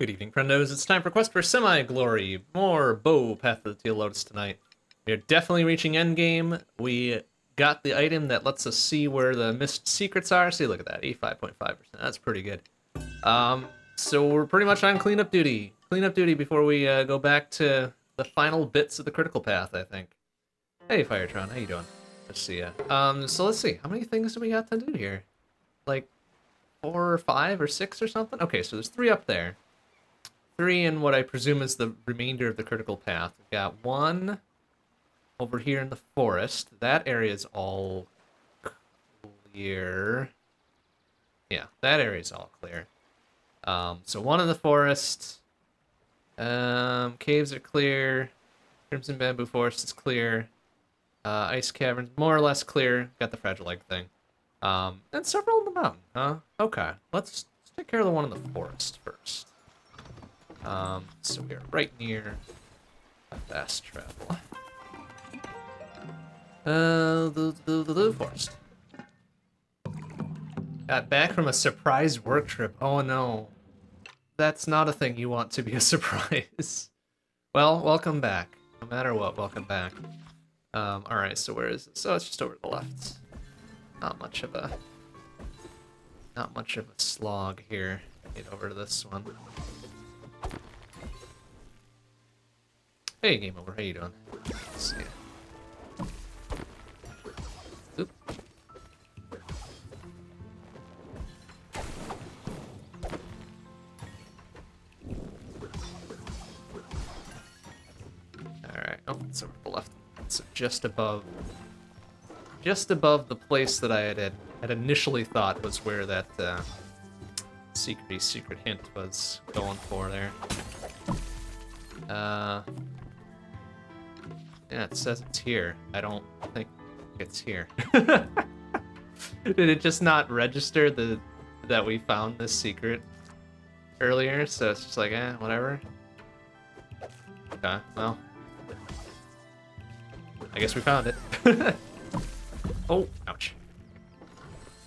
Good evening, friendos. It's time for Quest for Semi-Glory. More Bō Path of the Teal Lotus tonight. We are definitely reaching endgame. We got the item that lets us see where the missed secrets are. See, look at that, 85.5%. That's pretty good. Um, so we're pretty much on cleanup duty. Cleanup duty before we uh, go back to the final bits of the critical path, I think. Hey, Firetron, how you doing? Let's see ya. Um, so let's see. How many things do we got to do here? Like four or five or six or something? Okay, so there's three up there. Three in what I presume is the remainder of the critical path. We've got one over here in the forest. That area is all clear. Yeah, that area is all clear. Um, so one in the forest. Um, caves are clear. Crimson Bamboo Forest is clear. Uh, ice caverns more or less clear. Got the fragile egg thing. Um, and several in the mountain, huh? Okay, let's, let's take care of the one in the forest first. Um, so we are right near fast travel. Uh, the, the, the, the forest. Got back from a surprise work trip. Oh no. That's not a thing you want to be a surprise. well, welcome back. No matter what, welcome back. Um, alright, so where is it? So it's just over to the left. Not much of a... Not much of a slog here. Get over to this one. Hey, game over. How you doing? Let's see. Oop. Alright. Oh, it's over the left. So just above... Just above the place that I had, had initially thought was where that uh, secrety secret hint was going for there. Uh, yeah, it says it's here. I don't think it's here. Did it just not register the that we found this secret earlier? So it's just like, eh, whatever. Okay, well. I guess we found it. oh, ouch.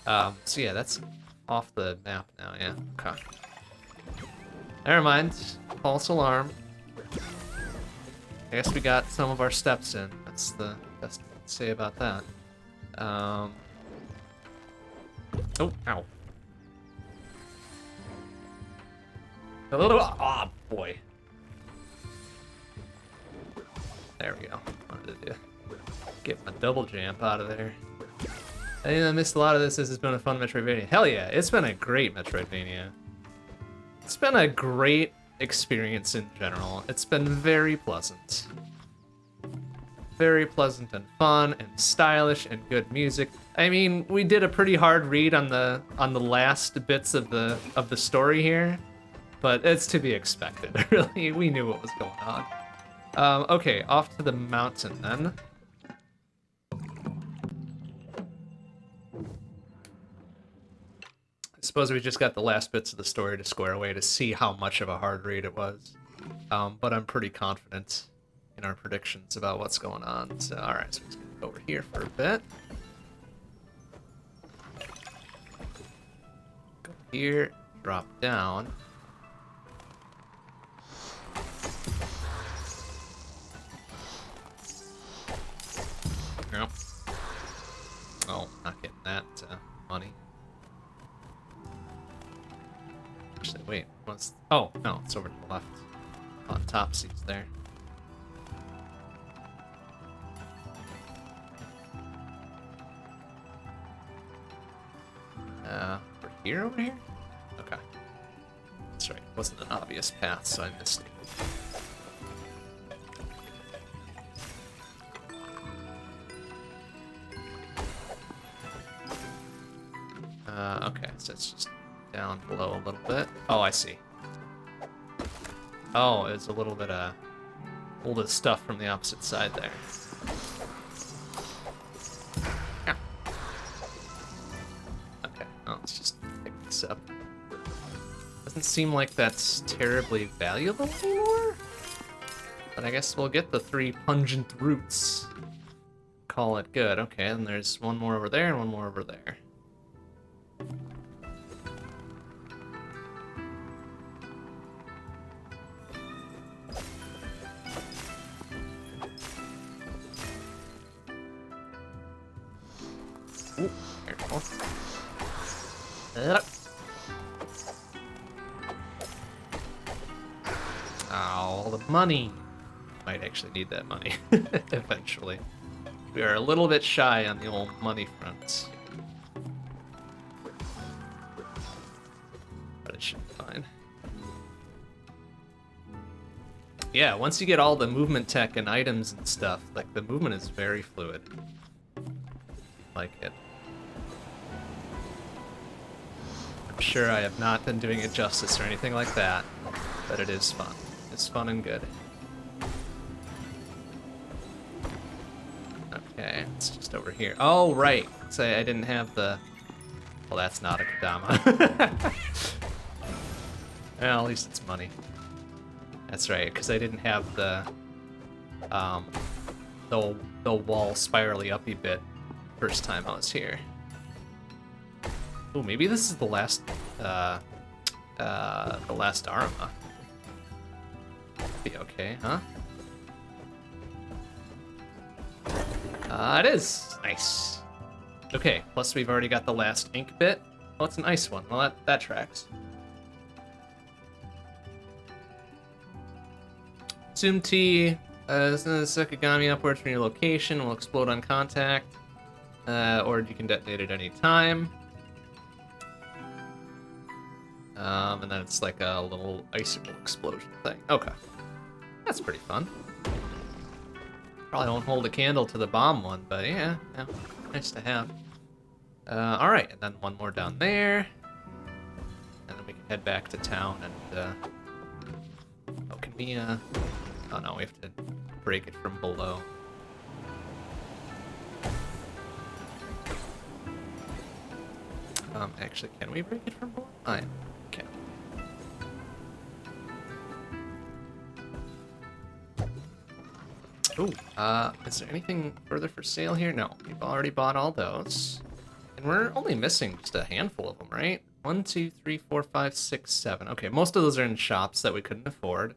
Um, so yeah, that's off the map now, yeah. Okay. Never mind. False alarm. I guess we got some of our steps in. That's the best to say about that. Um. Oh, ow. A little. Ah, oh, boy. There we go. Wanted to get my double jump out of there. I think I missed a lot of this. This has been a fun Metroidvania. Hell yeah, it's been a great Metroidvania. It's been a great experience in general. It's been very pleasant. Very pleasant and fun and stylish and good music. I mean, we did a pretty hard read on the on the last bits of the of the story here, but it's to be expected. Really, we knew what was going on. Um, okay, off to the mountain then. Suppose we just got the last bits of the story to square away to see how much of a hard read it was. Um, but I'm pretty confident in our predictions about what's going on. So, alright, so we're gonna go over here for a bit. Go here, drop down. Nope. Oh, not getting that Actually, wait, what's... Oh, no, it's over to the left. On top seats there. Uh, over here, over here? Okay. That's right, it wasn't an obvious path, so I missed it. Uh, okay, so it's just down below a little bit. Oh, I see. Oh, it's a little bit uh, of all the stuff from the opposite side there. Yeah. Okay, oh, let's just pick this up. Doesn't seem like that's terribly valuable anymore. But I guess we'll get the three pungent roots. Call it good. Okay, and there's one more over there and one more over there. Actually need that money eventually. We are a little bit shy on the old money fronts. But it should be fine. Yeah, once you get all the movement tech and items and stuff, like the movement is very fluid. Like it. I'm sure I have not been doing it justice or anything like that, but it is fun. It's fun and good. Over here. Oh, right. Say I didn't have the... Well, that's not a Kodama. well, at least it's money. That's right, because I didn't have the... Um, the, the wall spirally uppy bit first time I was here. Oh, maybe this is the last, uh, uh, the last Arma. Be okay, huh? Uh, it is. Nice. Okay, plus we've already got the last ink bit. Oh, it's an ice one. Well, that, that tracks. Zoom T, uh, Sekigami upwards from your location, will explode on contact, uh, or you can detonate at any time. Um, and then it's like a little icicle explosion thing. Okay. That's pretty fun. Probably won't hold a candle to the bomb one, but yeah, yeah nice to have. Uh, alright, and then one more down there. And then we can head back to town and, uh... Oh, can we, uh... Oh no, we have to break it from below. Um, actually, can we break it from below? I Ooh, uh, is there anything further for sale here? No, we've already bought all those. And we're only missing just a handful of them, right? One, two, three, four, five, six, seven. Okay, most of those are in shops that we couldn't afford.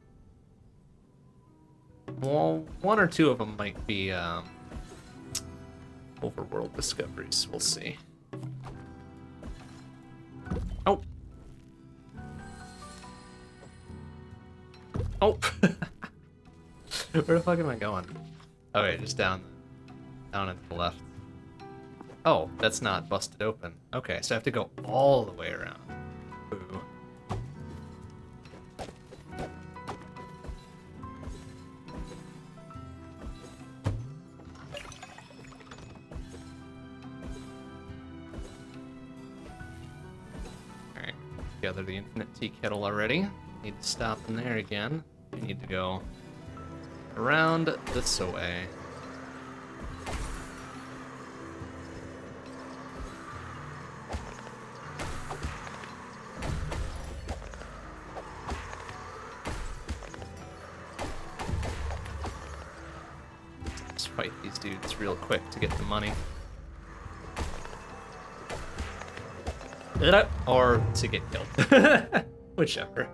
Well, one or two of them might be, um, overworld discoveries. We'll see. Oh. Oh. Where the fuck am I going? Okay, just down, down at the left. Oh, that's not busted open. Okay, so I have to go all the way around. Ooh. Alright, gather the infinite tea kettle already. Need to stop in there again. We need to go around this way. Let's fight these dudes real quick to get the money. Or to get killed. Whichever.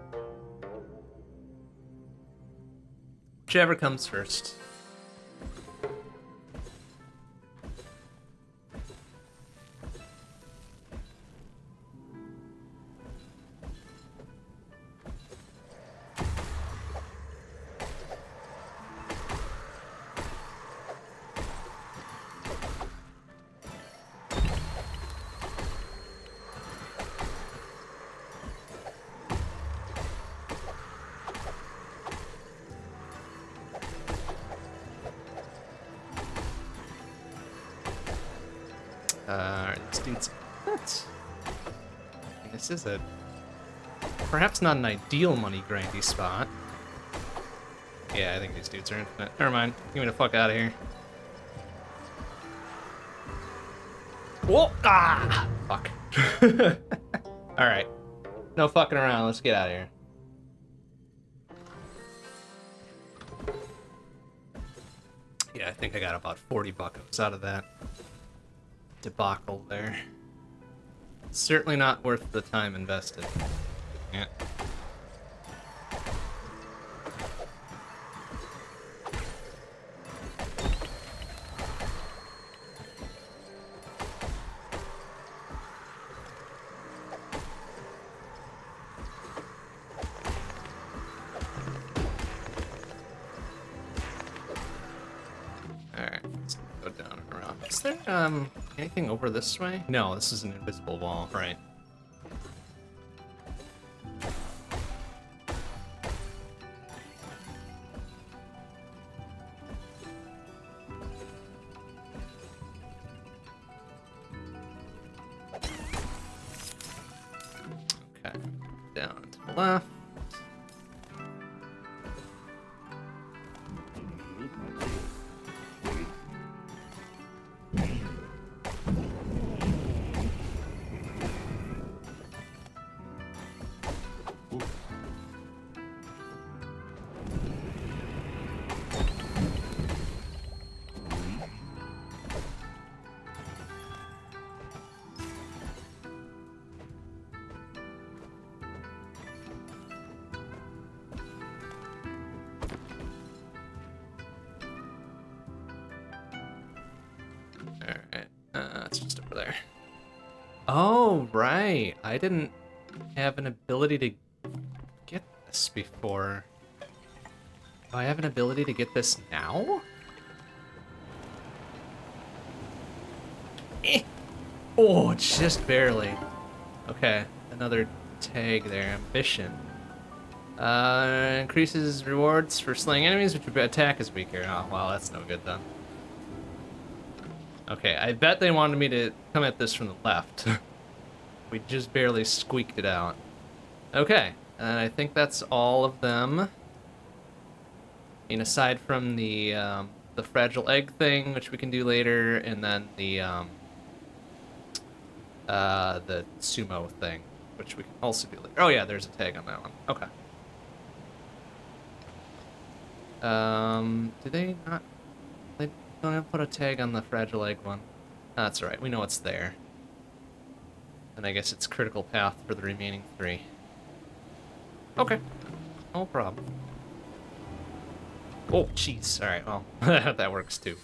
Whichever comes first. Is a perhaps not an ideal money grindy spot. Yeah, I think these dudes are infinite. Never mind. Get me the fuck out of here. Whoa! Ah! Fuck. Alright. No fucking around. Let's get out of here. Yeah, I think I got about 40 buckets out of that debacle there. Certainly not worth the time invested. This way? No, this is an invisible wall, right? Ability to get this now? Eh. Oh, just barely. Okay, another tag there. Ambition. Uh, increases rewards for slaying enemies, which attack is weaker. Oh, well, that's no good then. Okay, I bet they wanted me to come at this from the left. we just barely squeaked it out. Okay, and I think that's all of them. Mean, aside from the um, the fragile egg thing, which we can do later, and then the um, uh, the sumo thing, which we can also do later. Oh yeah, there's a tag on that one. Okay. Um, do they not? They don't have put a tag on the fragile egg one. That's alright. We know it's there. And I guess it's critical path for the remaining three. Okay. No problem. Oh, jeez. Alright, well, that works too.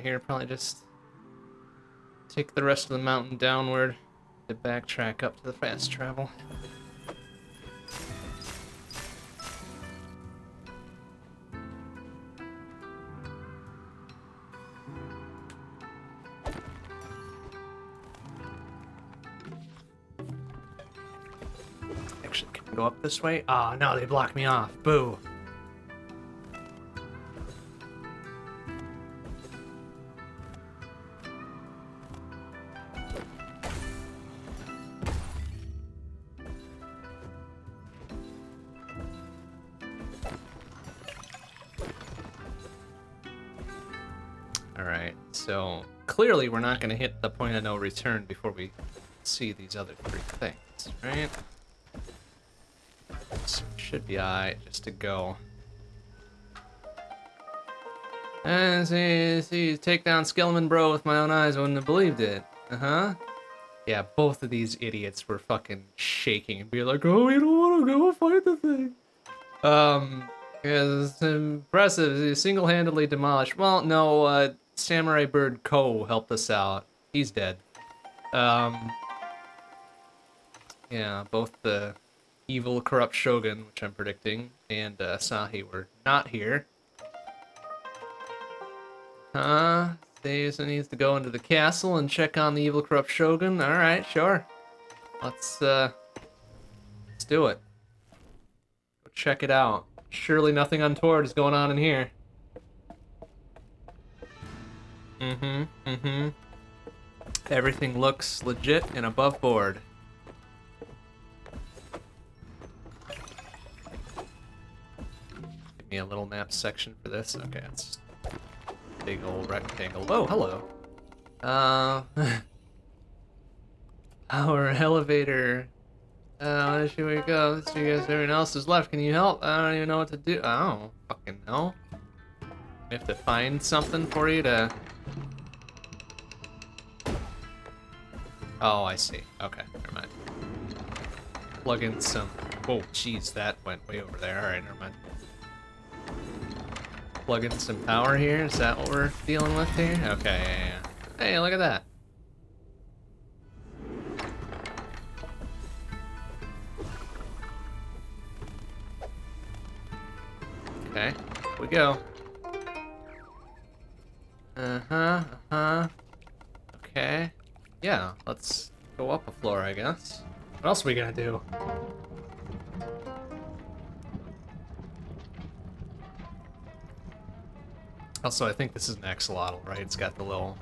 Here. Probably just take the rest of the mountain downward to backtrack up to the fast travel. Actually, can we go up this way? Oh, no, they blocked me off. Boo. We're not going to hit the point of no return before we see these other three things, right? It should be alright just to go. And see, see, take down Skellman Bro with my own eyes, I wouldn't have believed it. Uh-huh. Yeah, both of these idiots were fucking shaking and be like, oh, we don't want to go fight the thing. Um, yeah, it's impressive. Single-handedly demolished. Well, no, uh, Samurai Bird Co. helped us out. He's dead. Um, yeah, both the evil, corrupt Shogun, which I'm predicting, and uh, Sahi were not here. Huh? Seiza needs to go into the castle and check on the evil, corrupt Shogun. All right, sure. Let's uh, let's do it. Go check it out. Surely nothing untoward is going on in here. Mm-hmm, mm-hmm. Everything looks legit and above board. Give me a little map section for this. Okay, it's big old rectangle. Oh, hello. Uh, our elevator. Uh, should we go? Let's see, guys. Everyone else is left. Can you help? I don't even know what to do. I don't fucking know. We have to find something for you to Oh, I see. Okay, never mind. Plug in some... Oh, jeez, that went way over there. Alright, never mind. Plug in some power here. Is that what we're dealing with here? Okay, yeah, yeah. Hey, look at that. Okay, we go. Uh-huh, uh-huh. Okay. Yeah, let's go up a floor, I guess. What else are we gonna do? Also, I think this is an axolotl, right? It's got the little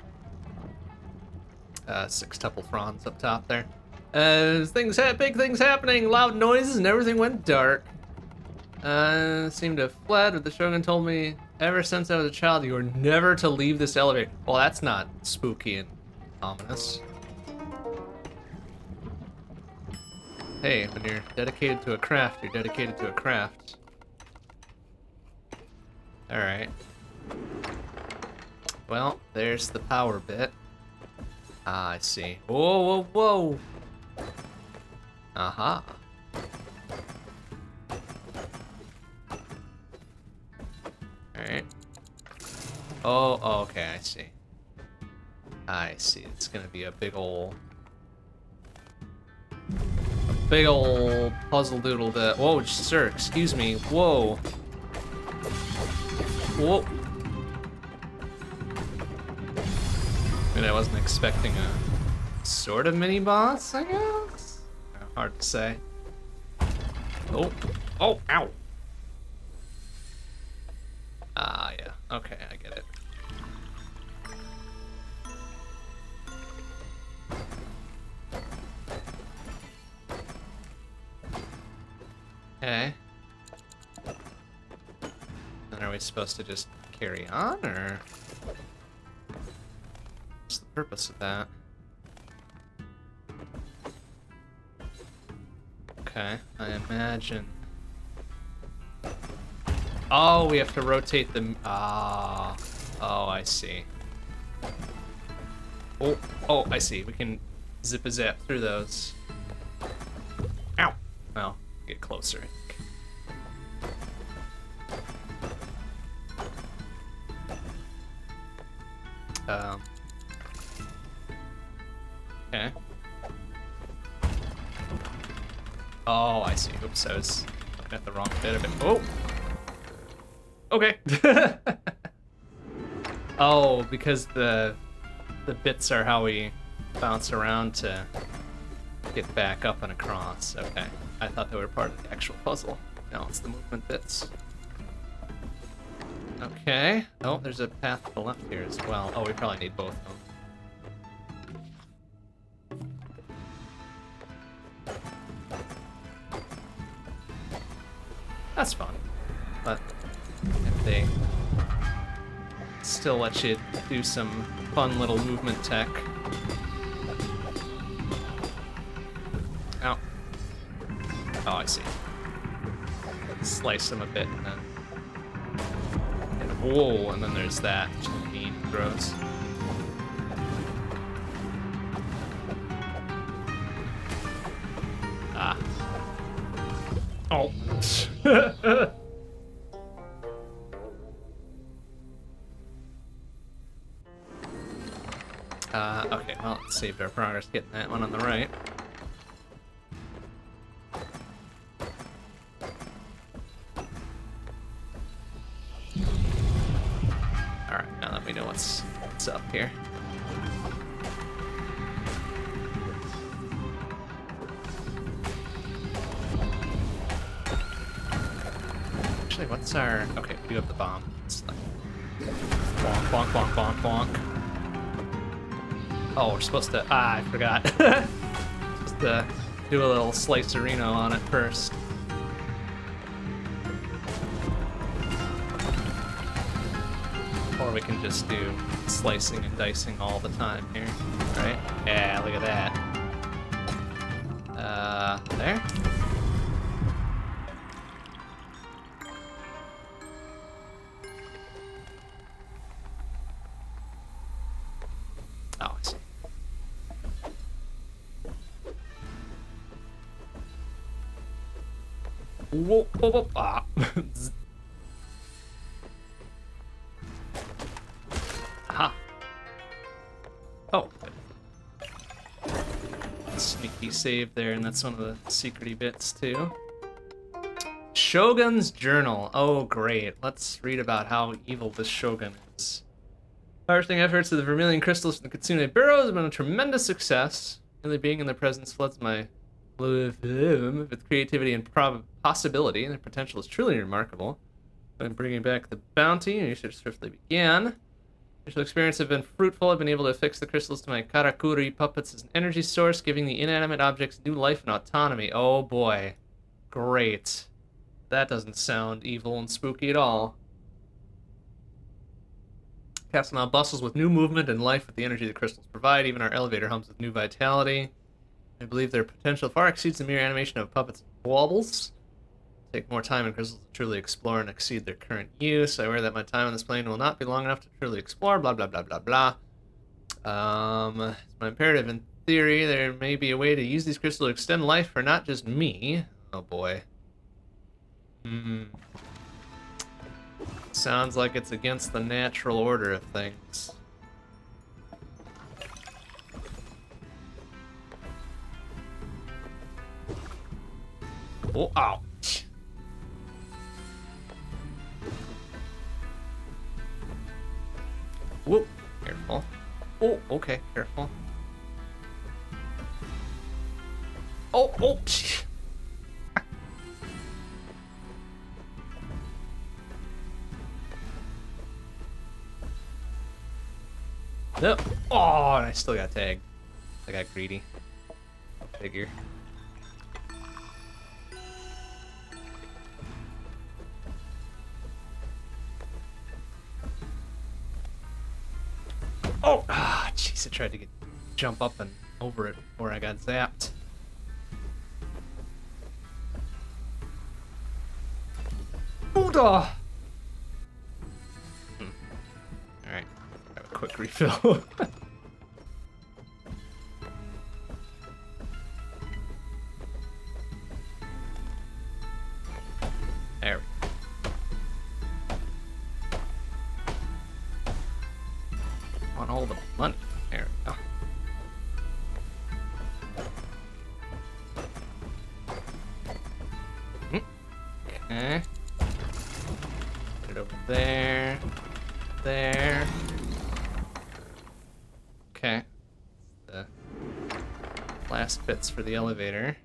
uh, sextuple fronds up top there. Uh, things ha big things happening, loud noises, and everything went dark. Uh, seemed to have fled, but the Shogun told me ever since I was a child you were never to leave this elevator. Well, that's not spooky and ominous. Hey, when you're dedicated to a craft, you're dedicated to a craft. Alright. Well, there's the power bit. Ah, I see. Whoa, whoa, whoa! Aha. Alright. Oh, oh, okay, I see. I see. It's gonna be a big ol' a big ol' puzzle doodle that whoa sir, excuse me. Whoa. Whoa. I mean I wasn't expecting a sort of mini boss, I guess? Hard to say. Oh. Oh, ow. Ah, yeah. Okay, I get it. Okay. Then are we supposed to just carry on, or... What's the purpose of that? Okay, I imagine... Oh, we have to rotate the... Ah. Oh, I see. Oh, oh, I see. We can zip a zap through those. Ow. Well, get closer. Um. Okay. Oh, I see. Oops, I was looking at the wrong bit of it. Oh! Okay. oh, because the the bits are how we bounce around to get back up and across. Okay. I thought they were part of the actual puzzle. No, it's the movement bits. Okay. Oh, there's a path to the left here as well. Oh, we probably need both still let you do some fun little movement tech. Ow. Oh, I see. Slice them a bit and then... And whoa, and then there's that. Mean, gross. Saved our progress getting that one on the right. Slicerino on it first. Or we can just do slicing and dicing all the time Whoa. Ah. Aha. Oh. Sneaky save there, and that's one of the secrety bits too. Shogun's Journal. Oh, great. Let's read about how evil this Shogun is. Harvesting efforts of the Vermilion Crystals from the Kitsune Burrow has been a tremendous success. Really being in their presence floods my with creativity and possibility, and their potential is truly remarkable. When bringing back the bounty, and research swiftly began. Initial experience have been fruitful. I've been able to affix the crystals to my Karakuri puppets as an energy source, giving the inanimate objects new life and autonomy. Oh boy. Great. That doesn't sound evil and spooky at all. Castle now bustles with new movement and life with the energy the crystals provide. Even our elevator hums with new vitality. I believe their potential far exceeds the mere animation of puppets wobbles take more time and crystals to truly explore and exceed their current use. I worry that my time on this plane will not be long enough to truly explore, blah, blah, blah, blah, blah. Um, it's my imperative in theory, there may be a way to use these crystals to extend life for not just me. Oh boy. Hmm. Sounds like it's against the natural order of things. Oh, ow. Whoa, careful. Oh, okay, careful. Oh, oh, No. Oh, and I still got tagged. I got greedy. Figure. Oh! Ah, jeez, I tried to get jump up and over it before I got zapped. Buddha! Hmm. Alright, quick refill. for the elevator.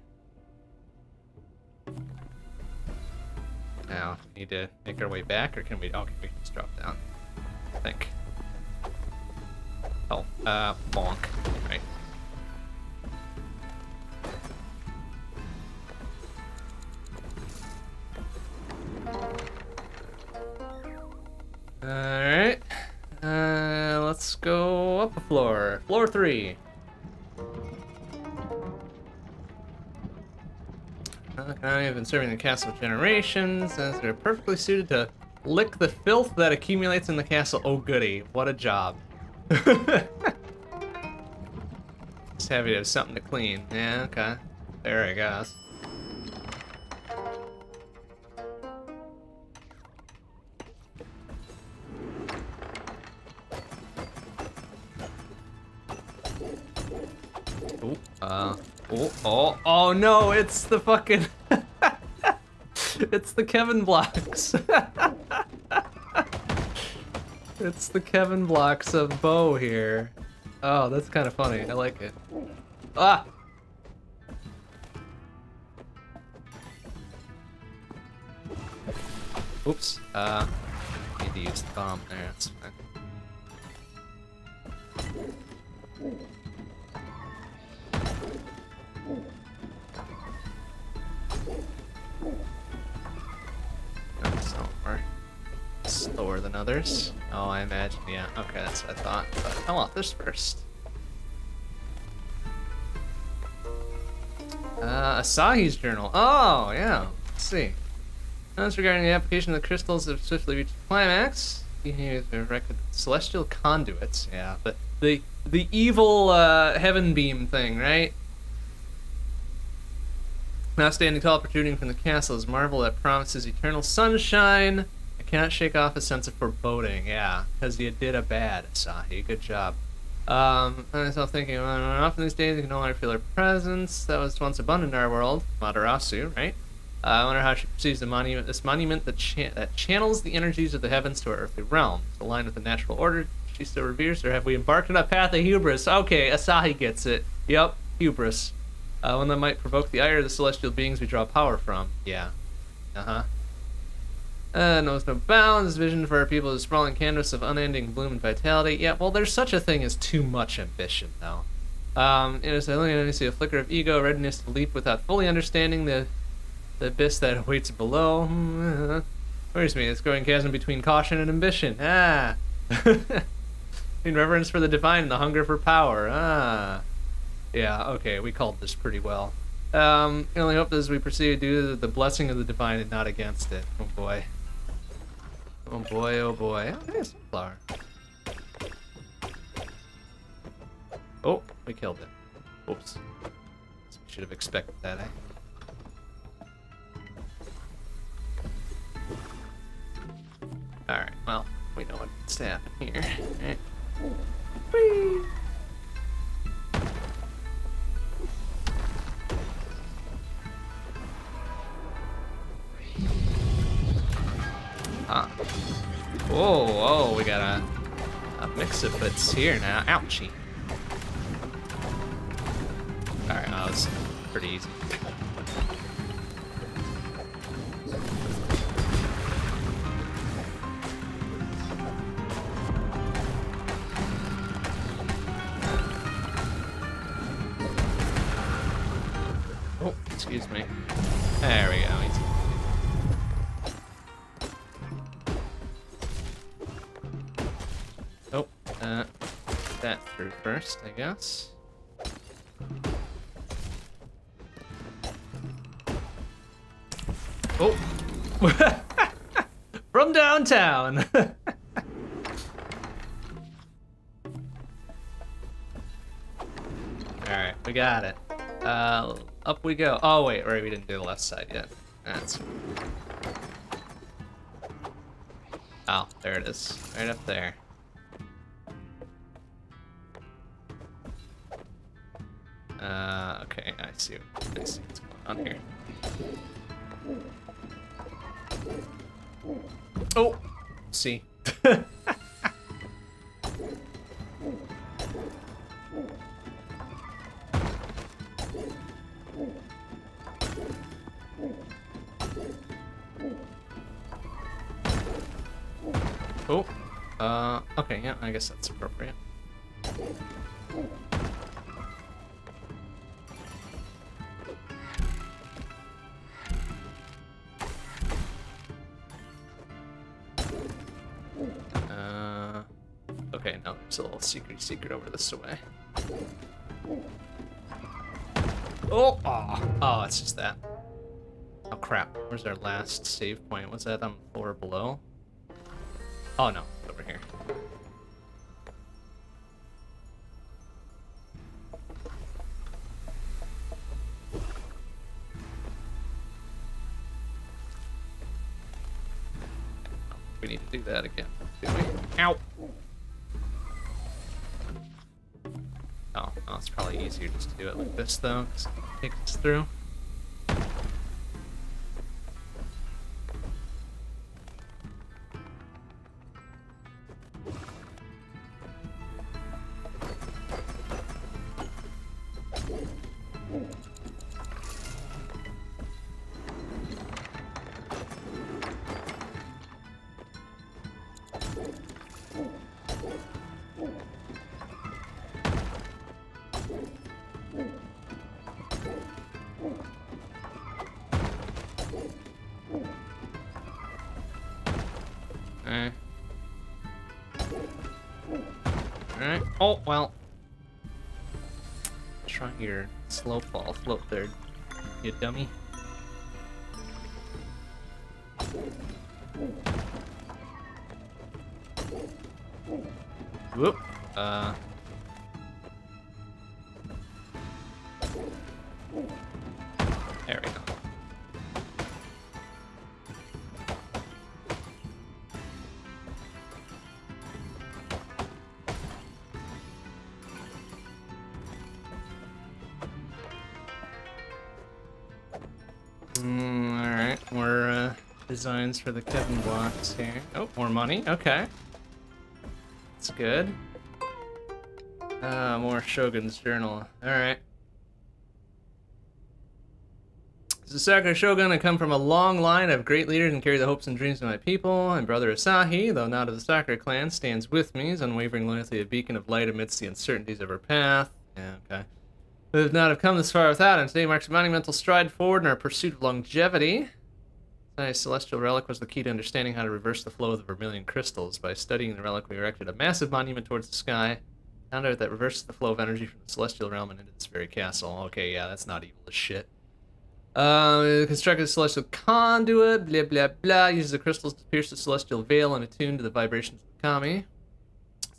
Now, we need to make our way back, or can we? Oh, we can just drop down. I think. Oh, uh, bonk. Right. Alright. Uh, let's go up a floor. Floor three. Have been serving the castle for generations, as they're perfectly suited to lick the filth that accumulates in the castle. Oh goody, what a job. Just happy to have something to clean. Yeah, okay. There, I guess. Oh, uh, oh, oh, oh no, it's the fucking... it's the Kevin blocks. it's the Kevin blocks of Bō here. Oh, that's kind of funny. I like it. Ah! Oops. Uh, need to use the bomb there. That's fine. I thought. But I want this first. Uh, Asahi's journal. Oh, yeah. Let's see. Notes regarding the application of the crystals have swiftly reached climax. Celestial conduits, yeah, but the the evil uh, heaven beam thing, right? Now standing tall, protruding from the castle is marble that promises eternal sunshine. Cannot shake off a sense of foreboding. Yeah, because you did a bad, Asahi. Good job. Um, I myself thinking, well, often these days you can no longer feel her presence. That was once abundant in our world. Matarasu, right? Uh, I wonder how she perceives the monument, this monument that, cha- that channels the energies of the heavens to our earthly realm. Aligned with the natural order she still reveres, or have we embarked on a path of hubris? Okay, Asahi gets it. Yep, hubris. Uh, one that might provoke the ire of the celestial beings we draw power from. Yeah. Uh-huh. Uh, knows no bounds. Vision for our people is a sprawling canvas of unending bloom and vitality. Yeah, well, there's such a thing as too much ambition, though. Um, it is only I see a flicker of ego, readiness to leap without fully understanding the the abyss that awaits below. Hmm, Where's me? It's growing chasm between caution and ambition. Ah. In reverence for the divine and the hunger for power. Ah. Yeah, okay, we called this pretty well. Um, I only hope as we proceed, due to the blessing of the divine and not against it. Oh boy. Oh boy, oh boy. Oh, hey, a sunflower. Oh, we killed it. Oops. Should have expected that, eh? Alright, well, we know what's to happen here. Alright. Of here now. Ouchie. Alright, that was pretty easy. First, I guess. Oh! From downtown! Alright, we got it. Uh, up we go. Oh, wait, right, we didn't do the left side yet. That's... Oh, there it is. Right up there. Little secret over this way. Oh, oh, oh, it's just that. Oh crap, where's our last save point? Was that on floor below? Oh no, over here. We need to do that again. Do it like this though, it takes us through. Dummy. Designs for the Kevin blocks here. Oh, more money. Okay. That's good. Ah, more Shogun's Journal. Alright. As a Sakura Shogun, I come from a long line of great leaders and carry the hopes and dreams of my people. And brother Asahi, though not of the Sakura clan, stands with me, his unwavering loyalty a beacon of light amidst the uncertainties of our path. Yeah, okay. We would not have come this far without him. Today marks a monumental stride forward in our pursuit of longevity. A celestial relic was the key to understanding how to reverse the flow of the vermilion crystals. By studying the relic, we erected a massive monument towards the sky, found out that reverses the flow of energy from the celestial realm and into this very castle. Okay, yeah, that's not evil as shit. Uh, constructed a celestial conduit, blah blah blah, uses the crystals to pierce the celestial veil and attune to the vibrations of the kami.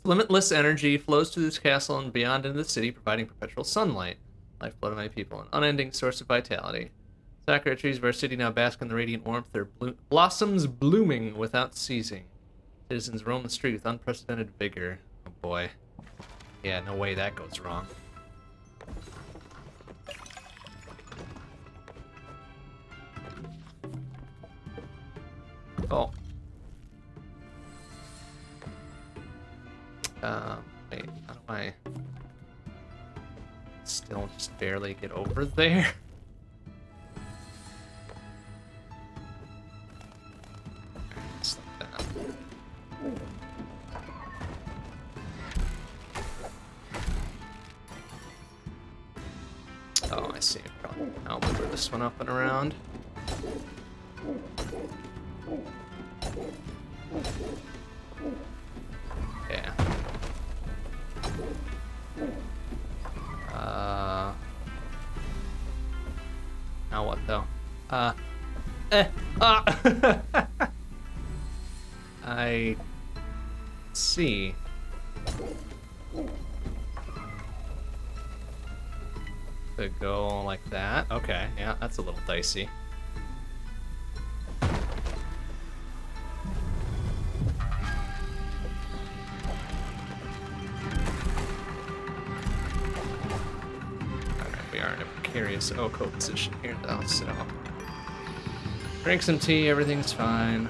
Limitless energy flows through this castle and beyond into the city, providing perpetual sunlight, lifeblood of my people, an unending source of vitality. Sakura trees of our city now bask in the radiant warmth, their blo blossoms blooming without ceasing. Citizens roam the street with unprecedented vigor. Oh boy. Yeah, no way that goes wrong. Oh. Um, wait, how do I still just barely get over there? Oh, I see. Probably I'll move this one up and around. Yeah. Uh. Now what though? Uh. Eh. Ah. I see. To go like that. Okay, yeah, that's a little dicey. Alright, we are in a precarious Oko position here though, so. Drink some tea, everything's fine.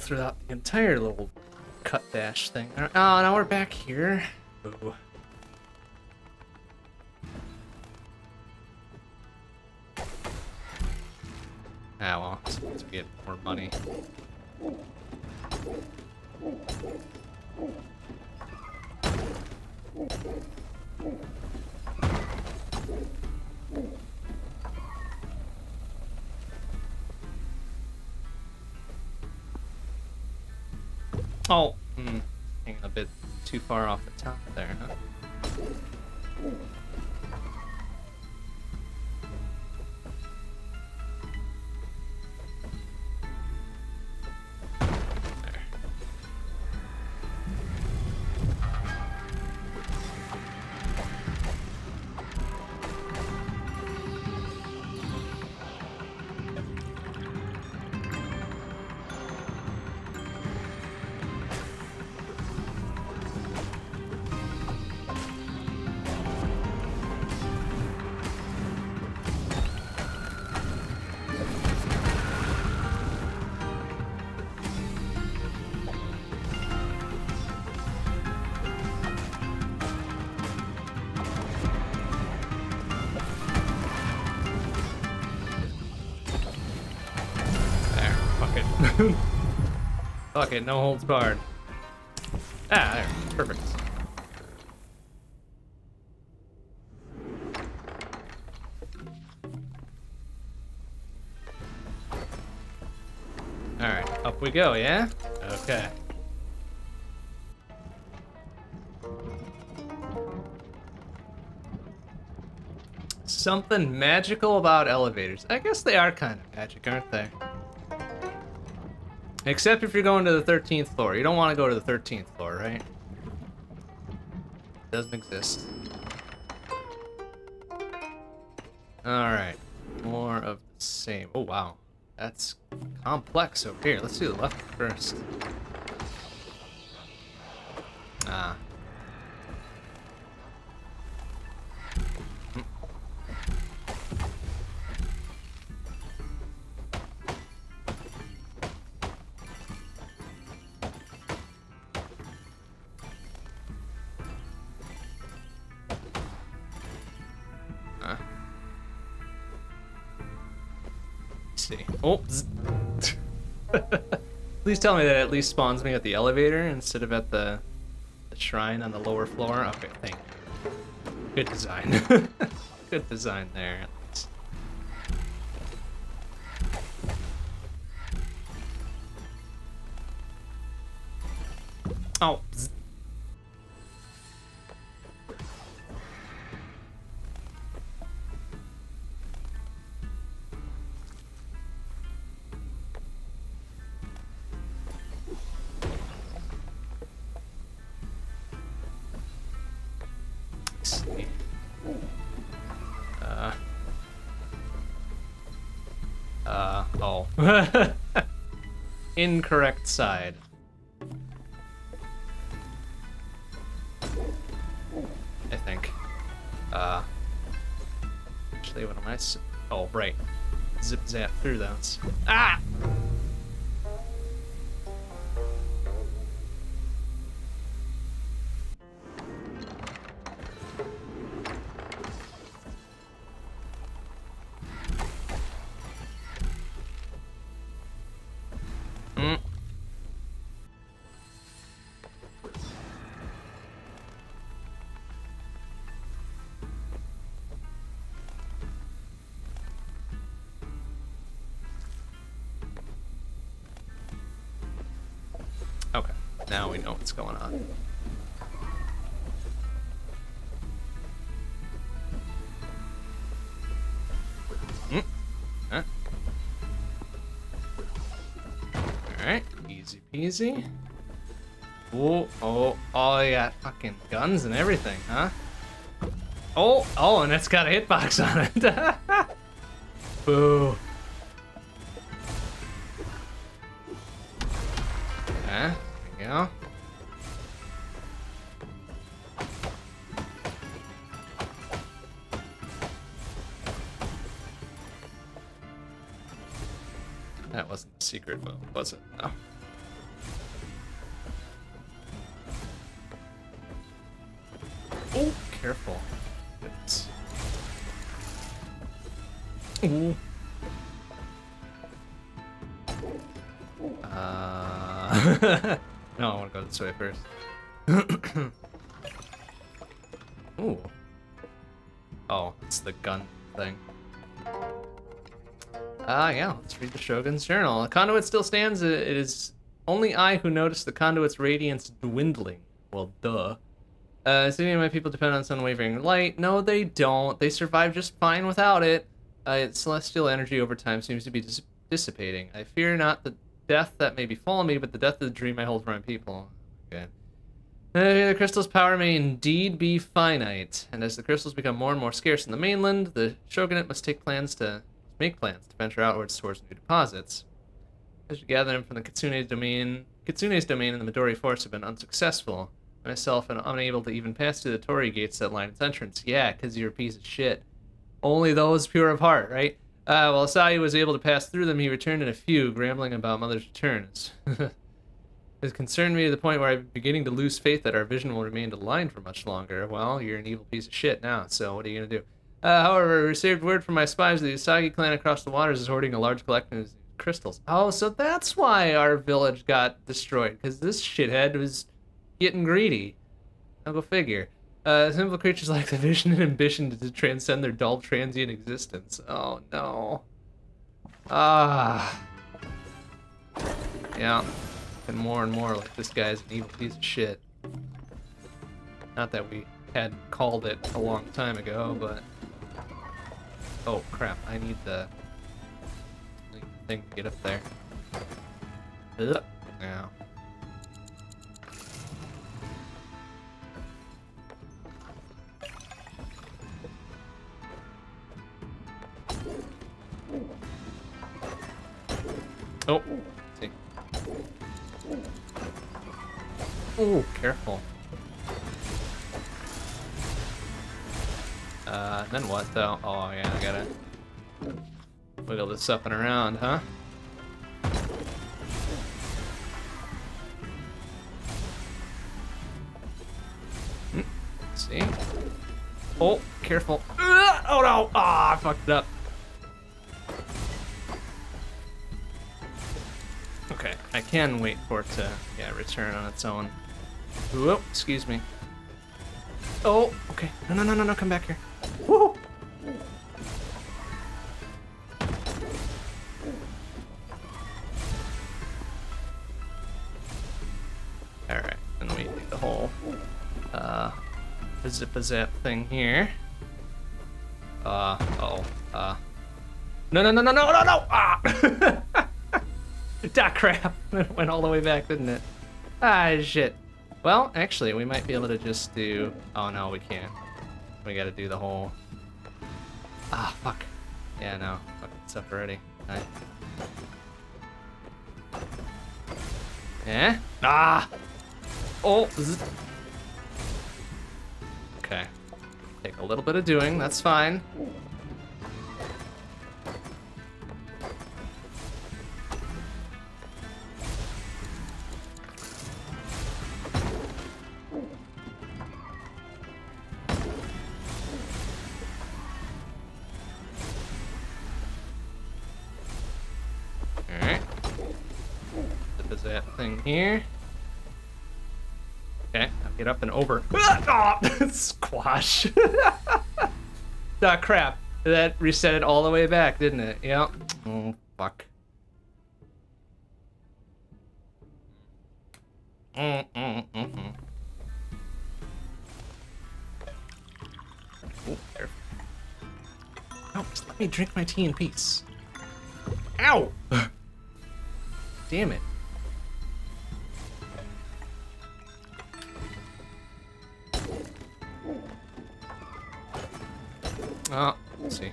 Throughout the entire little cut dash thing. Oh, now we're back here. Ooh. It, no holds barred. Ah, there, perfect. Alright, up we go, yeah? Okay. Something magical about elevators. I guess they are kind of magic, aren't they? Except if you're going to the 13th floor. You don't want to go to the 13th floor, right? It Doesn't exist. Alright. More of the same. Oh, wow. That's complex over here. Let's do the left first. Oh. Please tell me that at least spawns me at the elevator instead of at the, the shrine on the lower floor. Okay, thank you. Good design. Good design there, Incorrect side. I think. Uh. Actually, what am I? Oh, right. Zip zap through those. Ah! What's going on. Mm. Huh? Alright, easy peasy. Oh, oh, oh, yeah, fucking guns and everything, huh? Oh, oh, and it's got a hitbox on it. Boo. This way first. Ooh. Oh, it's the gun thing. Ah, yeah, let's read the Shogun's journal. The conduit still stands. It is only I who noticed the conduit's radiance dwindling. Well, duh. Uh, and my people depend on its unwavering light. No, they don't. They survive just fine without it. Uh, its celestial energy over time seems to be dis- dissipating. I fear not the death that may befall me, but the death of the dream I hold for my people. Okay. The crystal's power may indeed be finite, and as the crystals become more and more scarce in the mainland, the shogunate must take plans to make plans to venture outwards towards new deposits. As you gather them from the Kitsune's domain, Kitsune's domain and the Midori force have been unsuccessful. Myself and unable to even pass through the Torii gates that line its entrance. Yeah, because you're a piece of shit. Only those pure of heart, right? Uh, while Asahi was able to pass through them, he returned in a few, grumbling about Mother's returns. It concerned me to the point where I'm beginning to lose faith that our vision will remain aligned for much longer. Well, you're an evil piece of shit now, so what are you gonna do? Uh, however, I received word from my spies that the Usagi clan across the waters is hoarding a large collection of crystals. Oh, so that's why our village got destroyed, because this shithead was getting greedy. I'll go figure. Uh, simple creatures lack the vision and ambition to, to transcend their dull, transient existence. Oh no. Ah. Yeah. And more and more like this guy's an evil piece of shit. Not that we had called it a long time ago, but. Oh crap! I need the I need the thing to get up there. Ugh. Yeah. Oh, Oh, careful. Uh, then what though? Oh yeah, I gotta wiggle this up and around, huh? Hmm, See? Oh, careful. Oh no! Ah, I fucked up. Okay, I can wait for it to, yeah, return on its own. Whoa, excuse me. Oh, okay. No, no, no, no, no, come back here. Woo! Alright, and we need the whole, uh, zip a zap thing here. Uh, oh, uh. No, no, no, no, no, no, no! Ah! ah, crap! It went all the way back, didn't it? Ah, shit. Well, actually, we might be able to just do... Oh, no, we can't. We gotta do the whole... Ah, fuck. Yeah, no. Fuck this up already. Eh? Ah! Oh! Okay. Take a little bit of doing, that's fine. Here. Okay, now get up and over. Oh, squash. ah, crap. That reset it all the way back, didn't it? Yep. Oh, fuck. Mm, mm, mm. Oh, just let me drink my tea in peace. Ow! Damn it. Oh, let's see.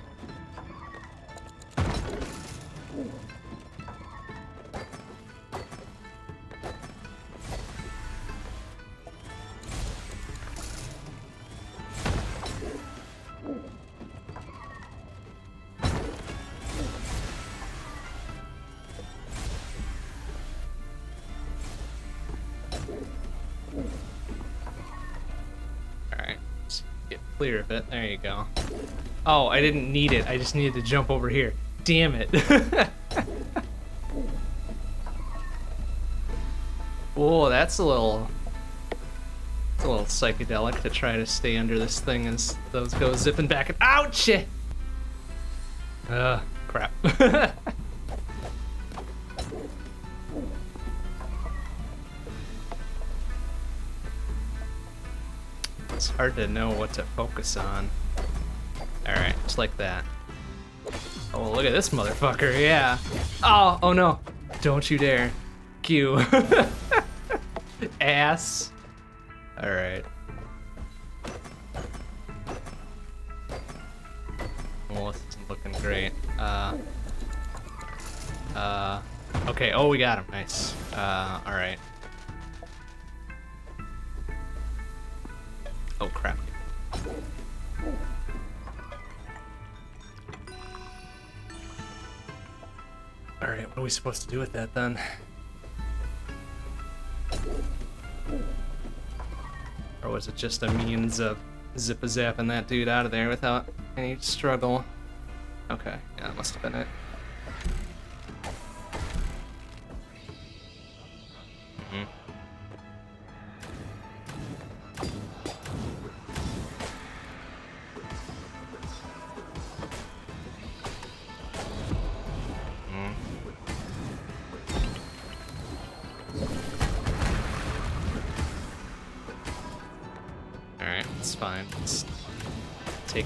Clear of it. There you go. Oh, I didn't need it. I just needed to jump over here. Damn it. Whoa, oh, that's a little... It's a little psychedelic to try to stay under this thing as those go zipping back and... Ouch! Ugh, crap. it's hard to know what to focus on. Alright, just like that. Oh, look at this motherfucker, yeah. Oh, oh no. Don't you dare. Q. Ass. Alright. Well, this isn't looking great. Uh. Uh. Okay, oh, we got him. Nice. Uh, alright. Oh, crap. Alright, what are we supposed to do with that then? Or was it just a means of zip-a-zapping that dude out of there without any struggle? Okay, yeah, that must have been it.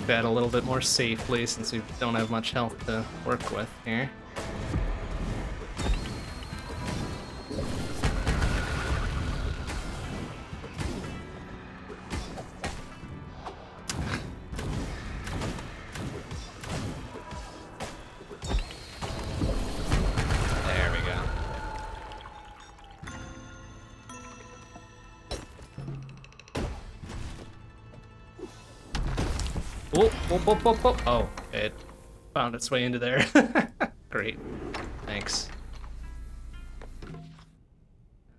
That a little bit more safely since we don't have much health to work with here. Oh. Oh, it found its way into there. Great. Thanks.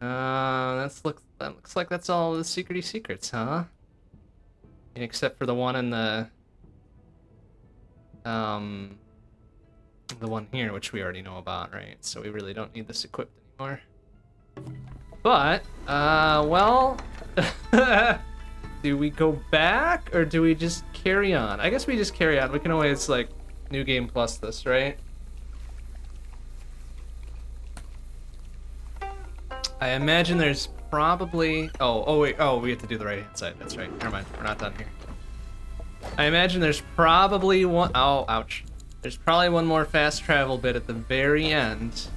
Uh, that's looks that looks like that's all the secrety secrets, huh? Except for the one in the um the one here, which we already know about, right? So we really don't need this equipped anymore. But, uh, well, do we go back or do we just carry on? I guess we just carry on. We can always, like, new game plus this, right? I imagine there's probably... Oh, oh wait, oh, we have to do the right-hand side. That's right. Never mind, we're not done here. I imagine there's probably one... Oh, ouch. There's probably one more fast travel bit at the very end.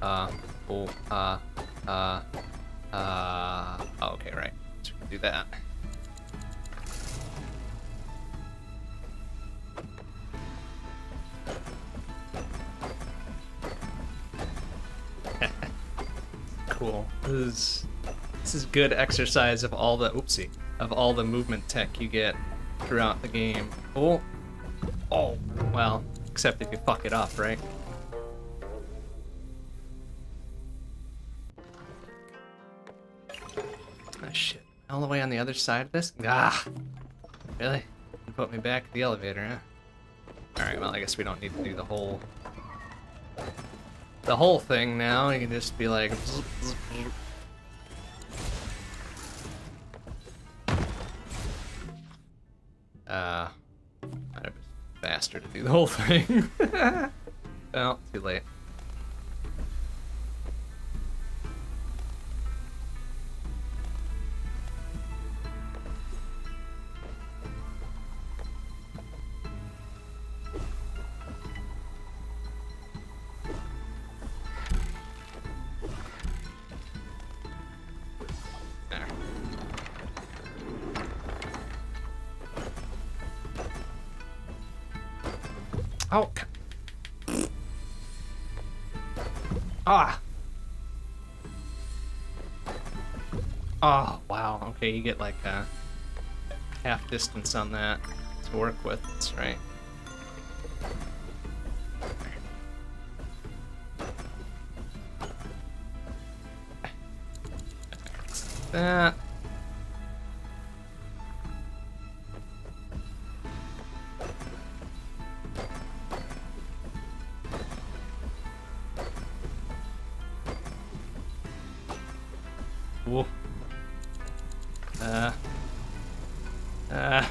Uh, oh, uh, uh, uh, oh, okay, right. So we can do that. cool. This is this is good exercise of all the oopsie of all the movement tech you get throughout the game. Oh, oh, well, except if you fuck it up, right? Oh shit! All the way on the other side of this? Ah, really? You put me back at the elevator, huh? All right. Well, I guess we don't need to do the whole the whole thing now. You can just be like. Uh, been faster to do the whole thing. well, too late. Oh. Ah. Oh, wow. Okay, you get like a half distance on that to work with. That's right. That.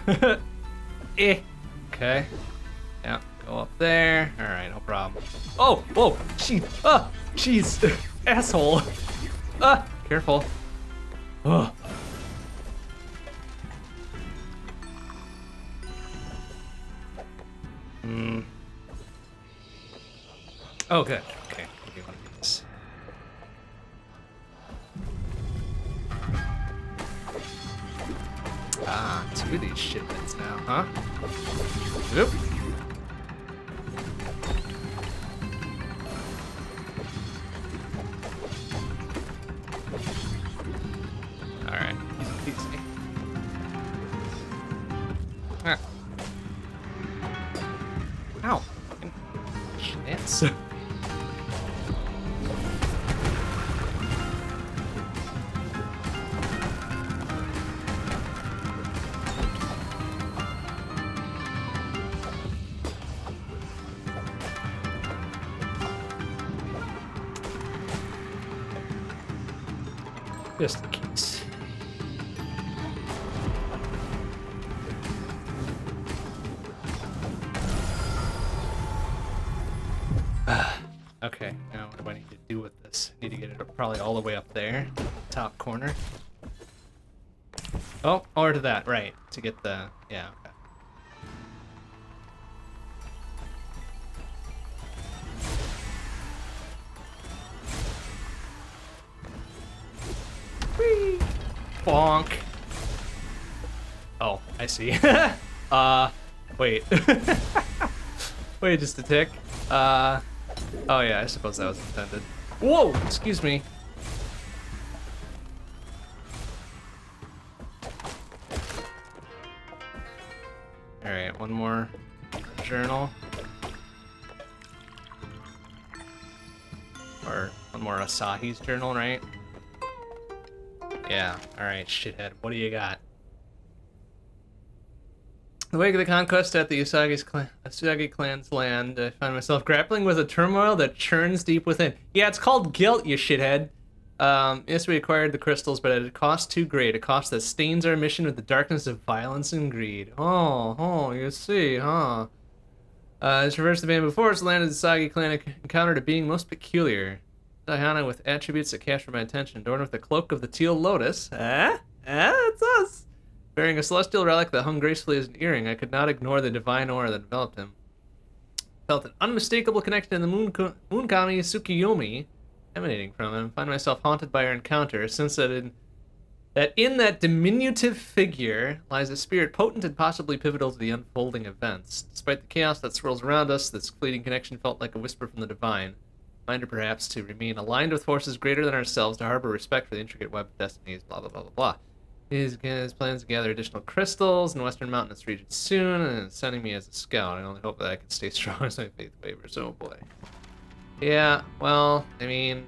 eh. Okay. Yeah, go up there. Alright, no problem. Oh, whoa! Jeez. Ah! Jeez! Asshole! Ah! Careful. To get the, yeah, okay. Whee! Bonk. Oh, I see. uh, wait. wait just a tick. Uh, oh yeah, I suppose that was intended. Whoa, excuse me. Asahi's journal, right? Yeah, alright, shithead. What do you got? The wake of the conquest at the clan, Usagi clan's land, I find myself grappling with a turmoil that churns deep within. Yeah, it's called guilt, you shithead. Um, yes, we acquired the crystals, but at a cost too great, a cost that stains our mission with the darkness of violence and greed. Oh, oh, you see, huh? Uh, as traversed the band before us, the land of the Usagi clan encountered a being most peculiar. Diana with attributes that captured my attention, adorned with the cloak of the teal lotus. Eh? Eh? It's us! Bearing a celestial relic that hung gracefully as an earring, I could not ignore the divine aura that enveloped him. Felt an unmistakable connection to the Moon Moonkami Tsukiyomi emanating from him. Find myself haunted by our encounter, since that in that in that diminutive figure lies a spirit potent and possibly pivotal to the unfolding events. Despite the chaos that swirls around us, this fleeting connection felt like a whisper from the divine. Reminder perhaps to remain aligned with forces greater than ourselves, to harbor respect for the intricate web of destinies, blah blah blah blah blah. His, his plans to gather additional crystals in the western mountainous region soon, and sending me as a scout. I only hope that I can stay strong as my faith wavers. Oh boy. Yeah, well, I mean...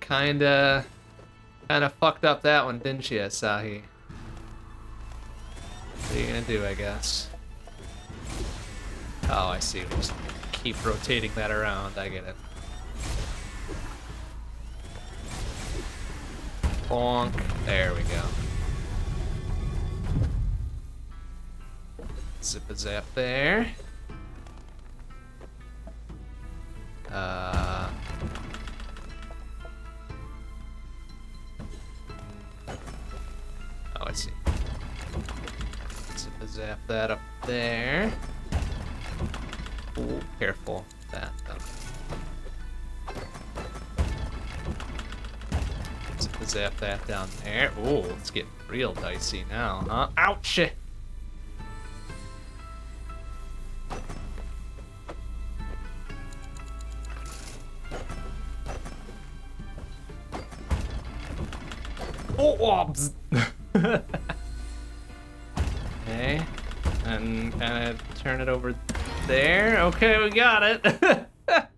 Kinda... Kinda fucked up that one, didn't you, Asahi? What are you gonna do, I guess? Oh, I see. just keep rotating that around. I get it. Bonk. There we go. Zip a zap there. Uh. Oh, I see. Zip a zap that up there. Ooh, careful. That, though. Zap that down there. Ooh, it's getting real dicey now, huh? Ouch! Oh, oh orbs! okay. And kind of turn it over there. Okay, we got it. but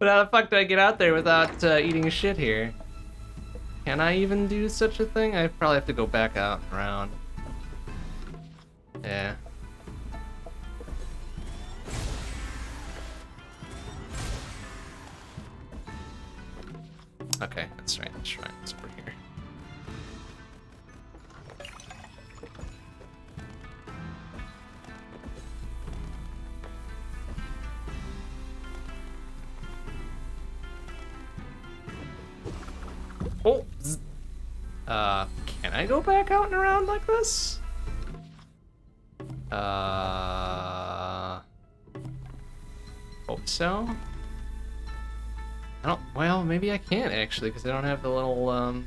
how the fuck do I get out there without uh, eating shit here? Can I even do such a thing? I probably have to go back out and around. Yeah. Okay, that's right, that's right. That's over Oh! Uh, can I go back out and around like this? Uh... Hope so. I don't, well, maybe I can't actually, because I don't have the little, um,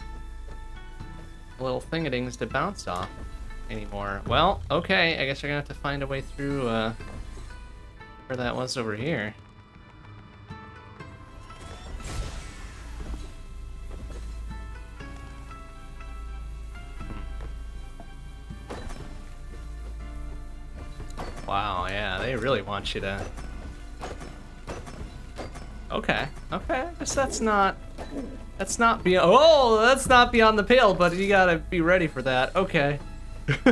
little thingadings to bounce off anymore. Well, okay, I guess we're gonna have to find a way through, uh, where that was over here. Wow, yeah, they really want you to... Okay, okay, guess that's not... That's not beyond... Oh, that's not beyond the pale, but you gotta be ready for that. Okay.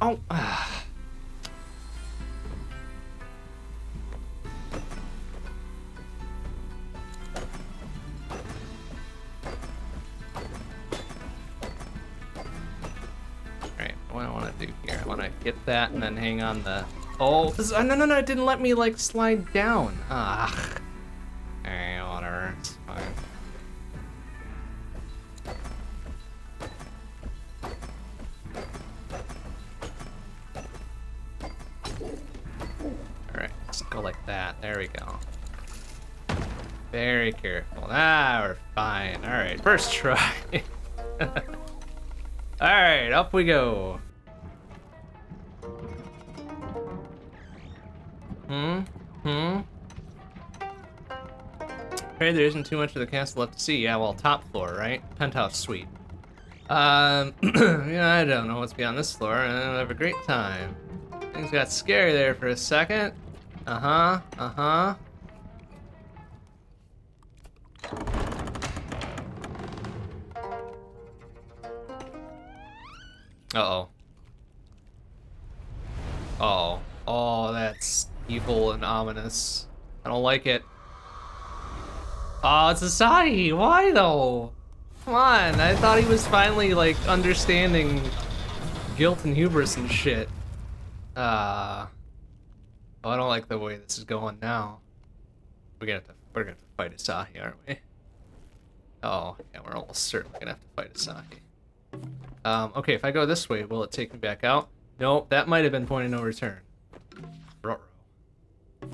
oh, ah. That and then hang on the... Oh, no, no, no, it didn't let me, like, slide down. Ah. It's fine. Alright, let's go like that. There we go. Very careful. Ah, we're fine. Alright, first try. Alright, up we go. Hmm? Hmm? Afraid there isn't too much of the castle left to see. Yeah, well, top floor, right? Penthouse suite. Um, yeah, I don't know what's beyond this floor, and I'll have a great time. Things got scary there for a second. Uh-huh, uh-huh. Uh-oh. Uh oh. Oh, that's evil and ominous. I don't like it. Oh, it's Asahi. Why though? Come on. I thought he was finally like understanding guilt and hubris and shit. Uh. Oh, I don't like the way this is going now. We're gonna have to, we're gonna have to fight Asahi, aren't we? Oh, yeah, we're almost certainly gonna have to fight Asahi. Um, okay, if I go this way, will it take me back out? Nope, that might have been point of no return. Ruh-roh.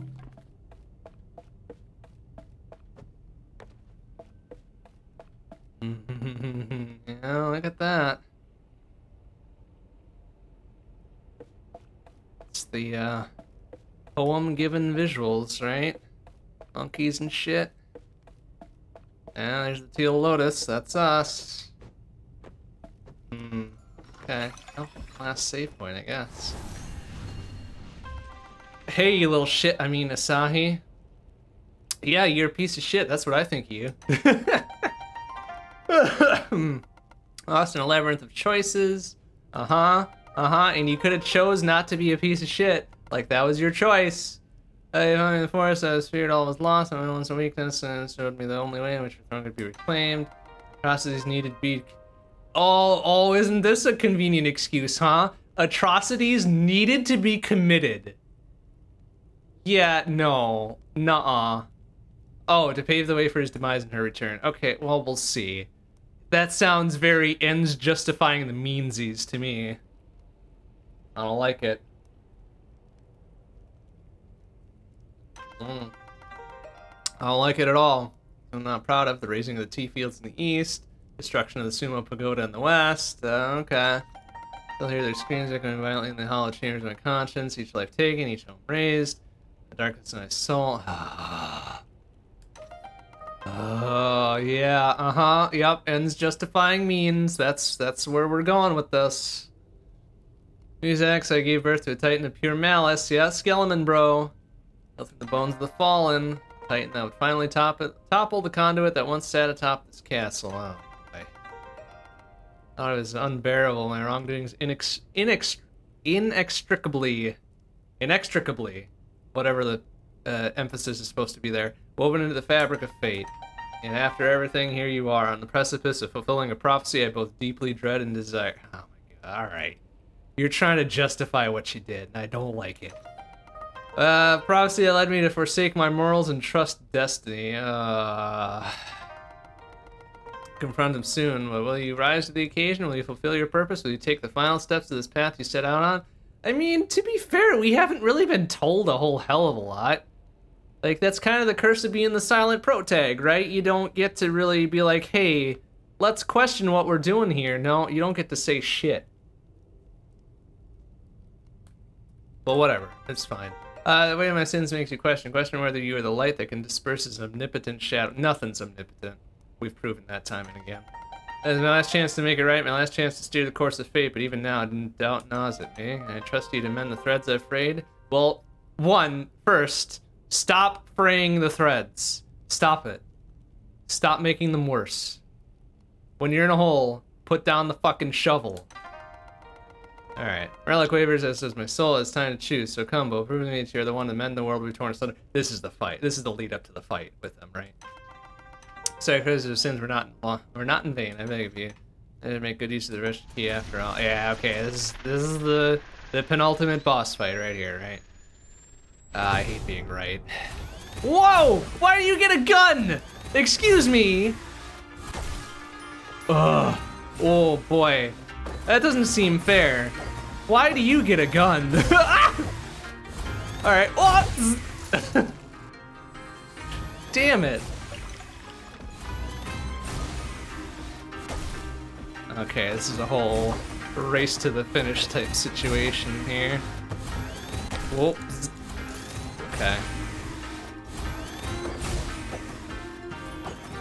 yeah, look at that. It's the uh, poem given visuals, right? Monkeys and shit. And there's the teal lotus. That's us. Hmm. Okay. Oh, last save point, I guess. Hey, you little shit. I mean, Asahi. Yeah, you're a piece of shit. That's what I think of you. Lost in a labyrinth of choices. Uh-huh. Uh-huh. And you could have chose not to be a piece of shit. Like, that was your choice. I found in the forest, I was feared all was lost, and my own weakness, and it showed me the only way in which the throne could be reclaimed. Atrocities needed be... Oh, oh, isn't this a convenient excuse, huh? Atrocities needed to be committed. Yeah, no. Nuh-uh. Oh, to pave the way for his demise and her return. Okay, well, we'll see. That sounds very ends justifying the meansies to me. I don't like it. Mm. I don't like it at all. I'm not proud of the razing of the tea fields in the east, destruction of the Sumo Pagoda in the west. Uh, okay. Still hear their screams echoing violently in the hollow chambers of my conscience, each life taken, each home razed. The darkness in my soul. Oh, yeah, uh-huh, yep, ends justifying means. That's that's where we're going with this. Musax, I gave birth to a titan of pure malice. Yeah, Skeleman, bro. The bones of the fallen. Titan that would finally top it, topple the conduit that once sat atop this castle. Oh, boy. Thought it was unbearable. My wrongdoings inex inex inextricably, inextricably, whatever the uh, emphasis is supposed to be there, woven into the fabric of fate. And after everything, here you are, on the precipice of fulfilling a prophecy I both deeply dread and desire. Oh my god, alright. You're trying to justify what you did, and I don't like it. Uh, prophecy that led me to forsake my morals and trust destiny. Uh... Confront him soon, will you rise to the occasion? Will you fulfill your purpose? Will you take the final steps to this path you set out on? I mean, to be fair, we haven't really been told a whole hell of a lot. Like, that's kind of the curse of being the silent protag, right? You don't get to really be like, hey, let's question what we're doing here. No, you don't get to say shit. But whatever, it's fine. Uh, the way of my sins makes you question. Question whether you are the light that can disperse an omnipotent shadow. Nothing's omnipotent. We've proven that time and again. This my last chance to make it right, my last chance to steer the course of fate, but even now, doubt gnaws at me. I trust you to mend the threads I've frayed. Well, one, first, Stop fraying the threads. Stop it. Stop making them worse. When you're in a hole, put down the fucking shovel. Alright. Relic wavers as says my soul, it's time to choose. So combo, prove to me that you're the one to mend the world we've torn asunder. This is the fight. This is the lead up to the fight with them, right? Sacrifices of sins were not were not in vain, I beg of you. I did make good use of the rush key after all. Yeah, okay, this is this is the the penultimate boss fight right here, right? Uh, I hate being right. Whoa! Why do you get a gun? Excuse me. Ugh. Oh boy. That doesn't seem fair. Why do you get a gun? Alright. Oh! Damn it. Okay, this is a whole race to the finish type situation here. Whoop. Okay.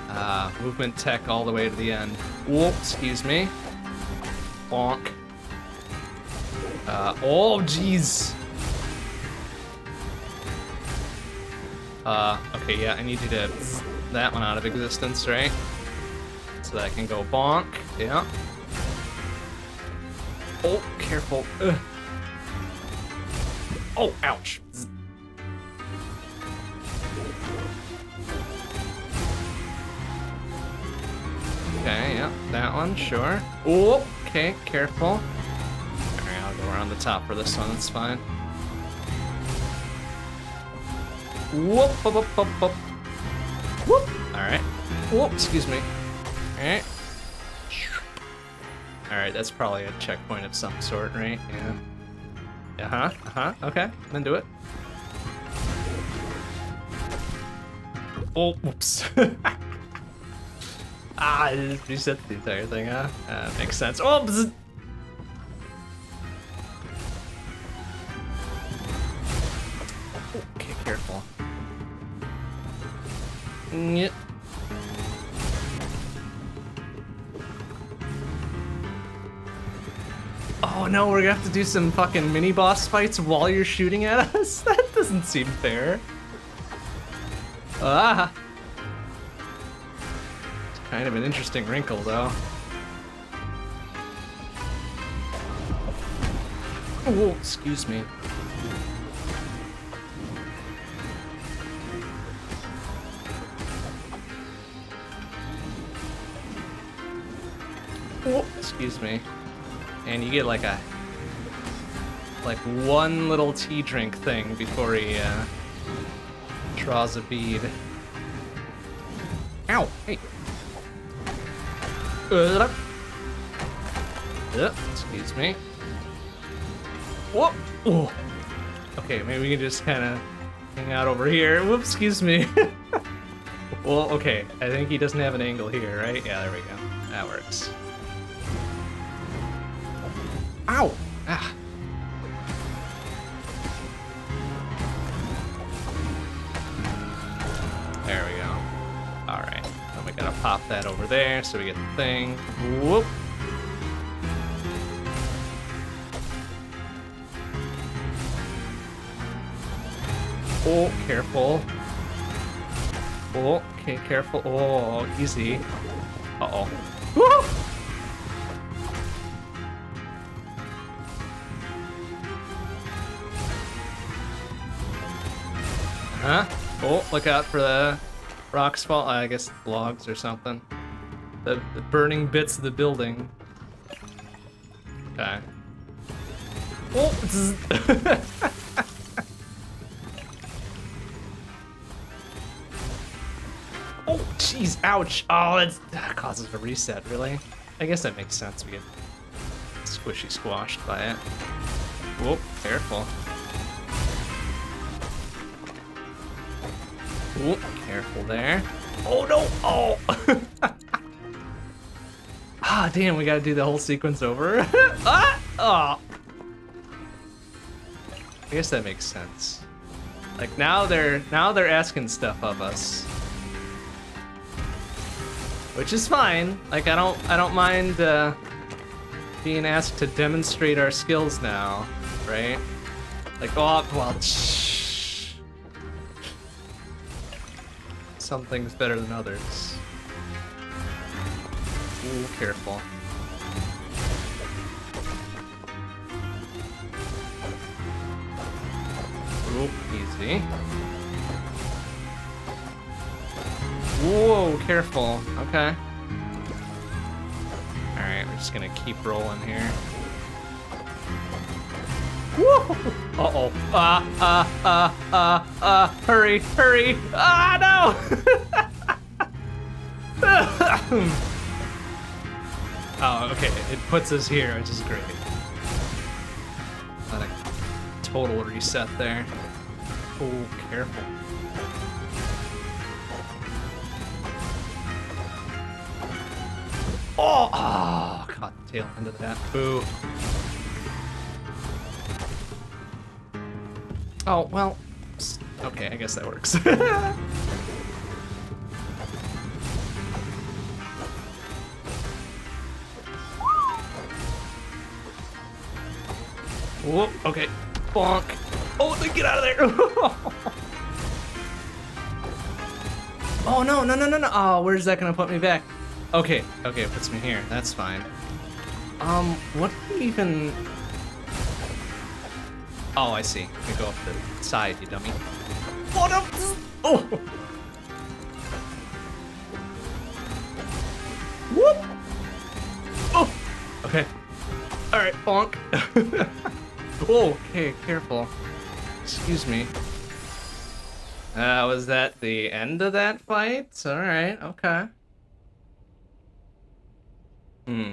Uh, movement tech all the way to the end. Whoop, excuse me. Bonk. Uh, oh, jeez. Uh, okay, yeah, I need you to that one out of existence, right? So that I can go bonk. Yeah. Oh, careful. Ugh. Oh, ouch. Okay, yeah, that one, sure. Oh, okay, careful. Alright, I'll go around the top for this one, that's fine. Whoop, whoop, whoop, whoop, whoop. Whoop. Alright. Whoop, excuse me. Alright. Alright, that's probably a checkpoint of some sort, right? Yeah. Uh-huh, uh-huh, okay, then do it. Oh, whoops. ah, I just reset the entire thing, huh? Uh, makes sense. Oh, bzz. Okay, careful. Nyeh. Oh no, we're gonna have to do some fucking mini boss fights while you're shooting at us? That doesn't seem fair. Ah! It's kind of an interesting wrinkle, though. Oh, excuse me. Oh, excuse me. And you get like a like one little tea drink thing before he uh, draws a bead. Ow! Hey. Uh, uh, excuse me. Whoop! Oh. Okay, maybe we can just kind of hang out over here. Whoops! Excuse me. well, okay. I think he doesn't have an angle here, right? Yeah, there we go. That works. There so we get the thing. Whoop! Oh, careful. Oh, okay, careful. Oh, easy. Uh-oh. Huh? Oh, look out for the rocks fall. I guess logs or something. The, the burning bits of the building. Okay. Oh, oh, jeez, ouch. Oh, that causes a reset, really? I guess that makes sense. We get squishy squashed by it. Whoop, careful. Ooh, careful there. Oh no! Oh! ah, damn, we gotta do the whole sequence over. ah! Oh! I guess that makes sense. Like now they're now they're asking stuff of us. Which is fine. Like I don't I don't mind uh, being asked to demonstrate our skills now, right? Like oh well shh. some things better than others. Ooh, careful. Ooh, easy. Whoa, careful. Okay. Alright, we're just gonna keep rolling here. Uh-oh. Ah, ah, ah, ah, ah. Hurry, hurry. Ah, no! oh, okay. It puts us here, which is great. Not a total reset there. Oh, careful. Oh, oh, caught the tail end of that. Boo. Oh, well, okay, I guess that works. Whoop, okay. Bonk. Oh, then get out of there. oh, no, no, no, no, no. Oh, where's that gonna put me back? Okay, okay, it puts me here. That's fine. Um, what even... Oh, I see. You go up the side, you dummy. What up? Oh! Whoop! Oh! Okay. Alright, bonk. Whoa, okay, careful. Excuse me. Uh, was that the end of that fight? Alright, okay. Hmm.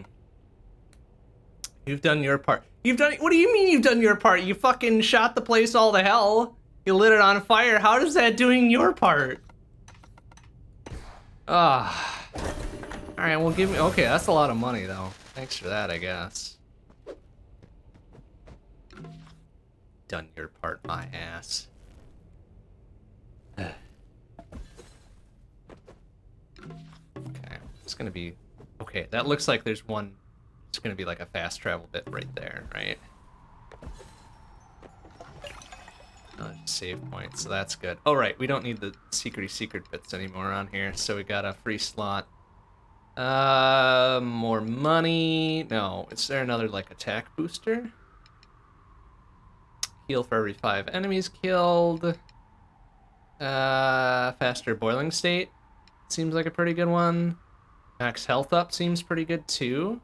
You've done your part. You've done- what do you mean you've done your part? You fucking shot the place all to hell. You lit it on fire. How is that doing your part? Ah. Alright, well give me- okay, that's a lot of money though. Thanks for that, I guess. Done your part, my ass. okay. It's gonna be... Okay, that looks like there's one... It's gonna be like a fast travel bit right there, right? Uh, save point, so that's good. Oh, right, we don't need the secrety secret bits anymore on here, so we got a free slot. Uh, more money. No, is there another, like, attack booster? Heal for every five enemies killed. Uh, faster boiling state. Seems like a pretty good one. Max health up seems pretty good, too.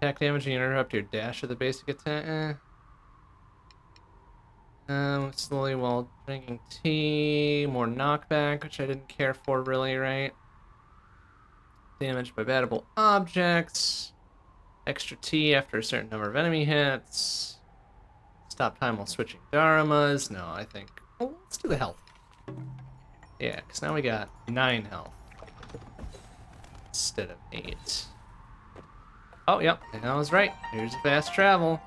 Attack damage and interrupt your dash of the basic attack. Eh. Um, slowly while drinking tea. More knockback, which I didn't care for really, right? Damage by battable objects. Extra tea after a certain number of enemy hits. Stop time while switching Dharmas. No, I think... Oh, let's do the health. Yeah, because now we got 9 health. Instead of 8. Oh, yep, I was right. Here's fast travel.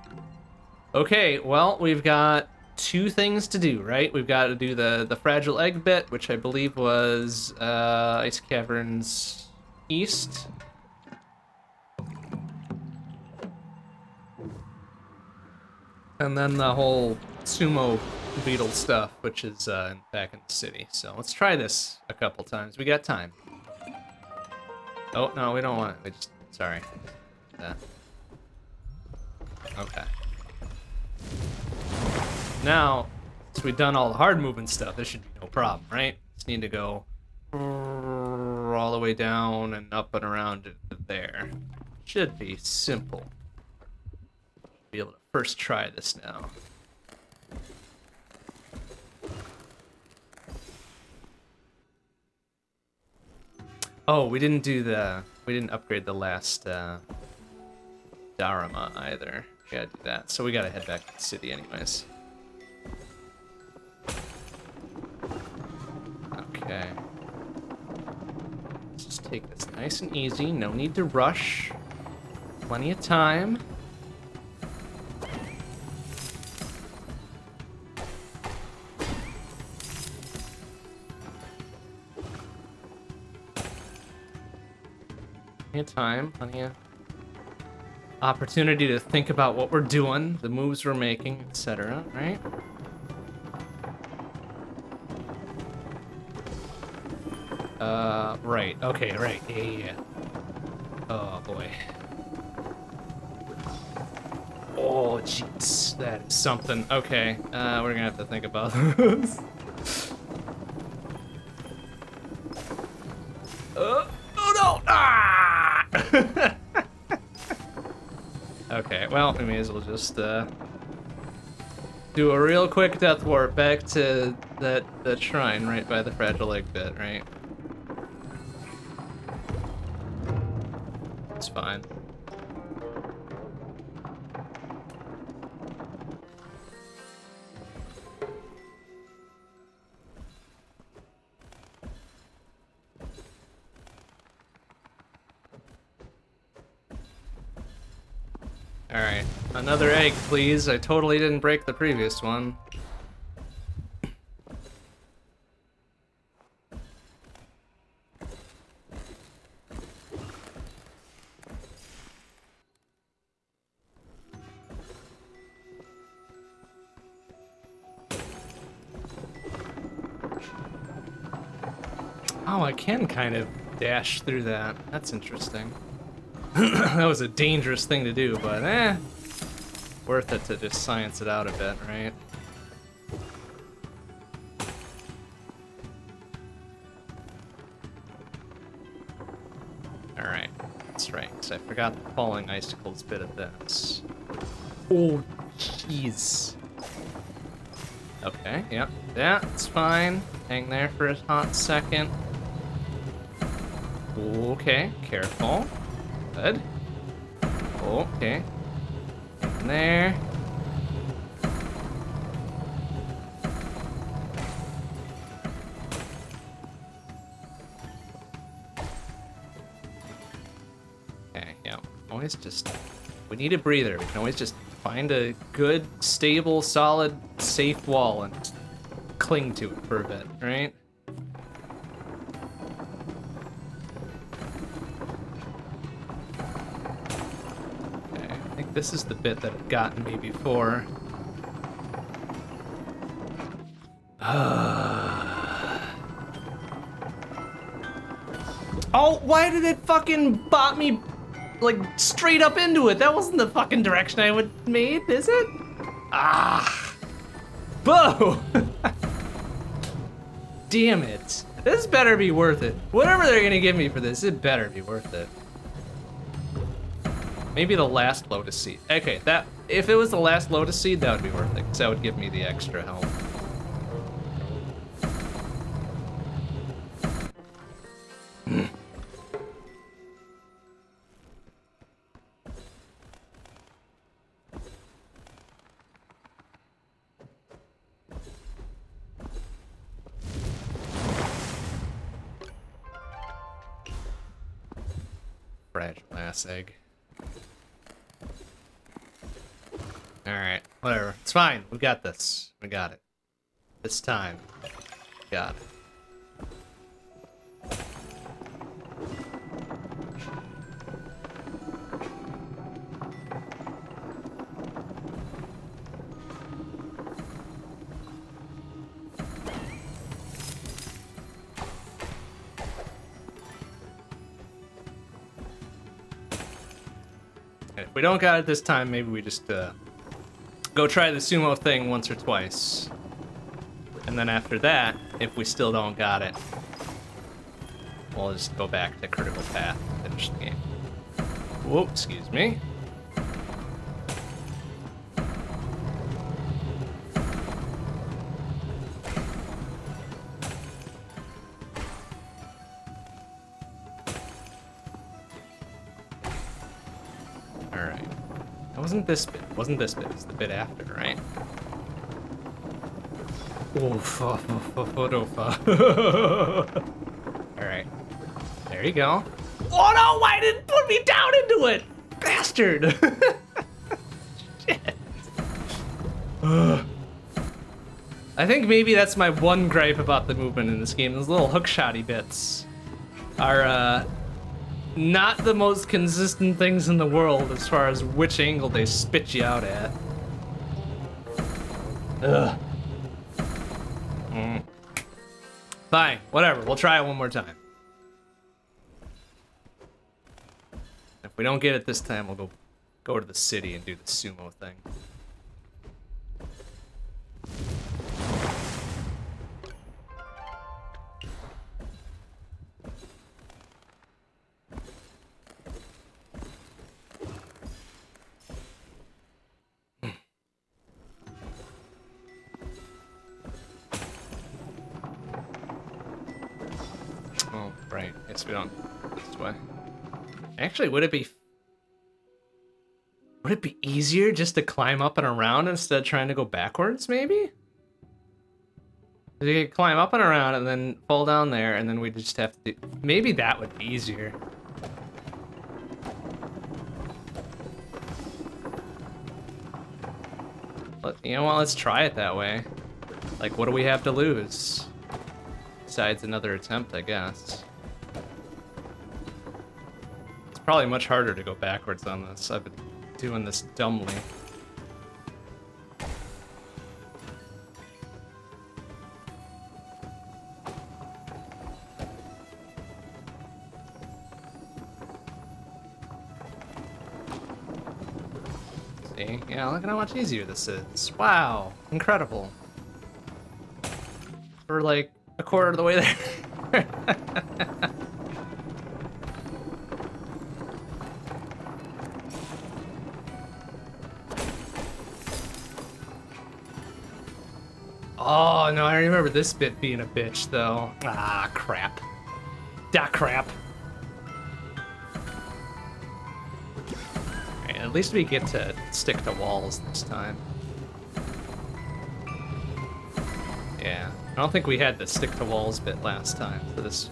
Okay, well, we've got two things to do, right? We've got to do the, the fragile egg bit, which I believe was uh, Ice Caverns East. And then the whole sumo beetle stuff, which is uh, back in the city. So let's try this a couple times. We got time. Oh, no, we don't want it. We just, sorry. That. Okay. Now, since we've done all the hard moving stuff, this should be no problem, right? Just need to go all the way down and up and around there. Should be simple. First try this now. Oh, we didn't do the, we didn't upgrade the last uh, Dharma either. We gotta do that. So we gotta head back to the city anyways. Okay. Let's just take this nice and easy. No need to rush. Plenty of time. Plenty of time, plenty of opportunity to think about what we're doing, the moves we're making, etc., right? Uh, right. Okay, right. Yeah, yeah, yeah. Oh, boy. Oh, jeez. That is something. Okay, uh, we're gonna have to think about this. uh, oh! Ah! okay, well, we may as well just, uh, do a real quick death warp back to that, that shrine right by the fragile egg bit, right? It's fine. Alright, another egg, please. I totally didn't break the previous one. Oh, I can kind of dash through that. That's interesting. that was a dangerous thing to do, but eh. Worth it to just science it out a bit, right? Alright, that's right, because I forgot the falling icicles bit of this. Oh, jeez. Okay, yep, that's fine. Hang there for a hot second. Okay, careful. Good. Okay. In there. Okay, yeah. Always just... We need a breather. We can always just find a good, stable, solid, safe wall and cling to it for a bit, right? This is the bit that had gotten me before. oh, why did it fucking bot me like straight up into it? That wasn't the fucking direction I would made, is it? Ah. Boo! Damn it. This better be worth it. Whatever they're gonna give me for this, it better be worth it. Maybe the last Lotus Seed. Okay, that if it was the last Lotus Seed, that would be worth it, because that would give me the extra health. Egg. Alright, whatever. It's fine. We got this. We got it. This time. Got it. If we don't got it this time, maybe we just uh, go try the sumo thing once or twice. And then after that, if we still don't got it, we'll just go back to critical path and finish the game. Whoa, excuse me. Alright. It wasn't this. Wasn't this bit. It's the bit after, right? Oof, oof, oof, oof. Alright. There you go. Oh no! Why didn't put me down into it? Bastard! Shit. Ugh. I think maybe that's my one gripe about the movement in this game. Those little hookshotty bits are uh, not the most consistent things in the world as far as which angle they spit you out at. Ugh. Mm. Fine, whatever. We'll try it one more time. If we don't get it this time, we'll go go to the city and do the sumo thing. Guess we don't. This way. Actually, would it be... Would it be easier just to climb up and around instead of trying to go backwards, maybe? We could climb up and around and then fall down there, and then we just have to... Maybe that would be easier. You know what, let's try it that way. Like, what do we have to lose? Besides another attempt, I guess probably much harder to go backwards on this. I've been doing this dumbly. See? Yeah, look at how much easier this is. Wow, incredible. We're like a quarter of the way there. remember this bit being a bitch, though. Ah, crap. Da crap. At least we get to stick to walls this time. Yeah. I don't think we had the stick to walls bit last time, so this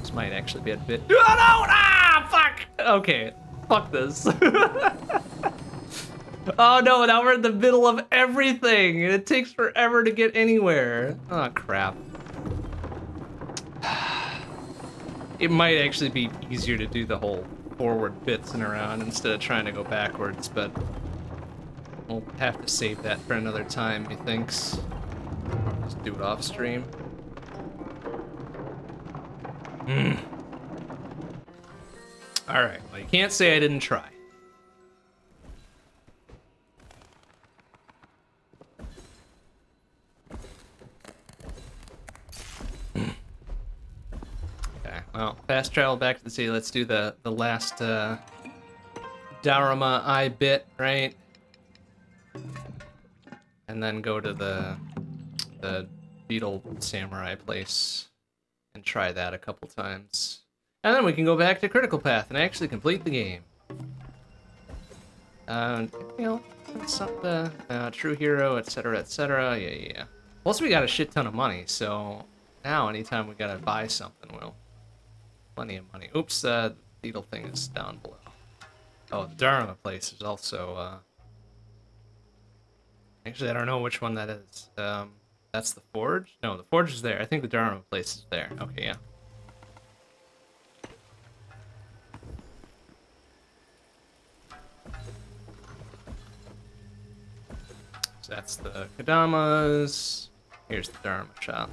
this might actually be a bit. Oh no! Ah! Fuck! Okay. Fuck this. oh no, now we're in the middle of everything, and it takes forever to get anywhere. Oh crap. It might actually be easier to do the whole forward bits and around instead of trying to go backwards, but we'll have to save that for another time, methinks. Just do it off stream. Mm. Alright, well you can't say I didn't try. Fast travel back to the city. Let's do the the last uh, Daruma I bit, right? And then go to the the beetle samurai place and try that a couple times. And then we can go back to critical path and actually complete the game. Uh, you know, some the uh, true hero, etc., etc. Yeah, yeah, yeah. Plus, we got a shit ton of money, so now anytime we gotta buy something, we'll Plenty of money. Oops, uh, the beetle thing is down below. Oh, the Daruma place is also, uh... Actually, I don't know which one that is. Um, that's the forge? No, the forge is there. I think the Daruma place is there. Okay, yeah. So that's the Kadamas. Here's the Daruma shop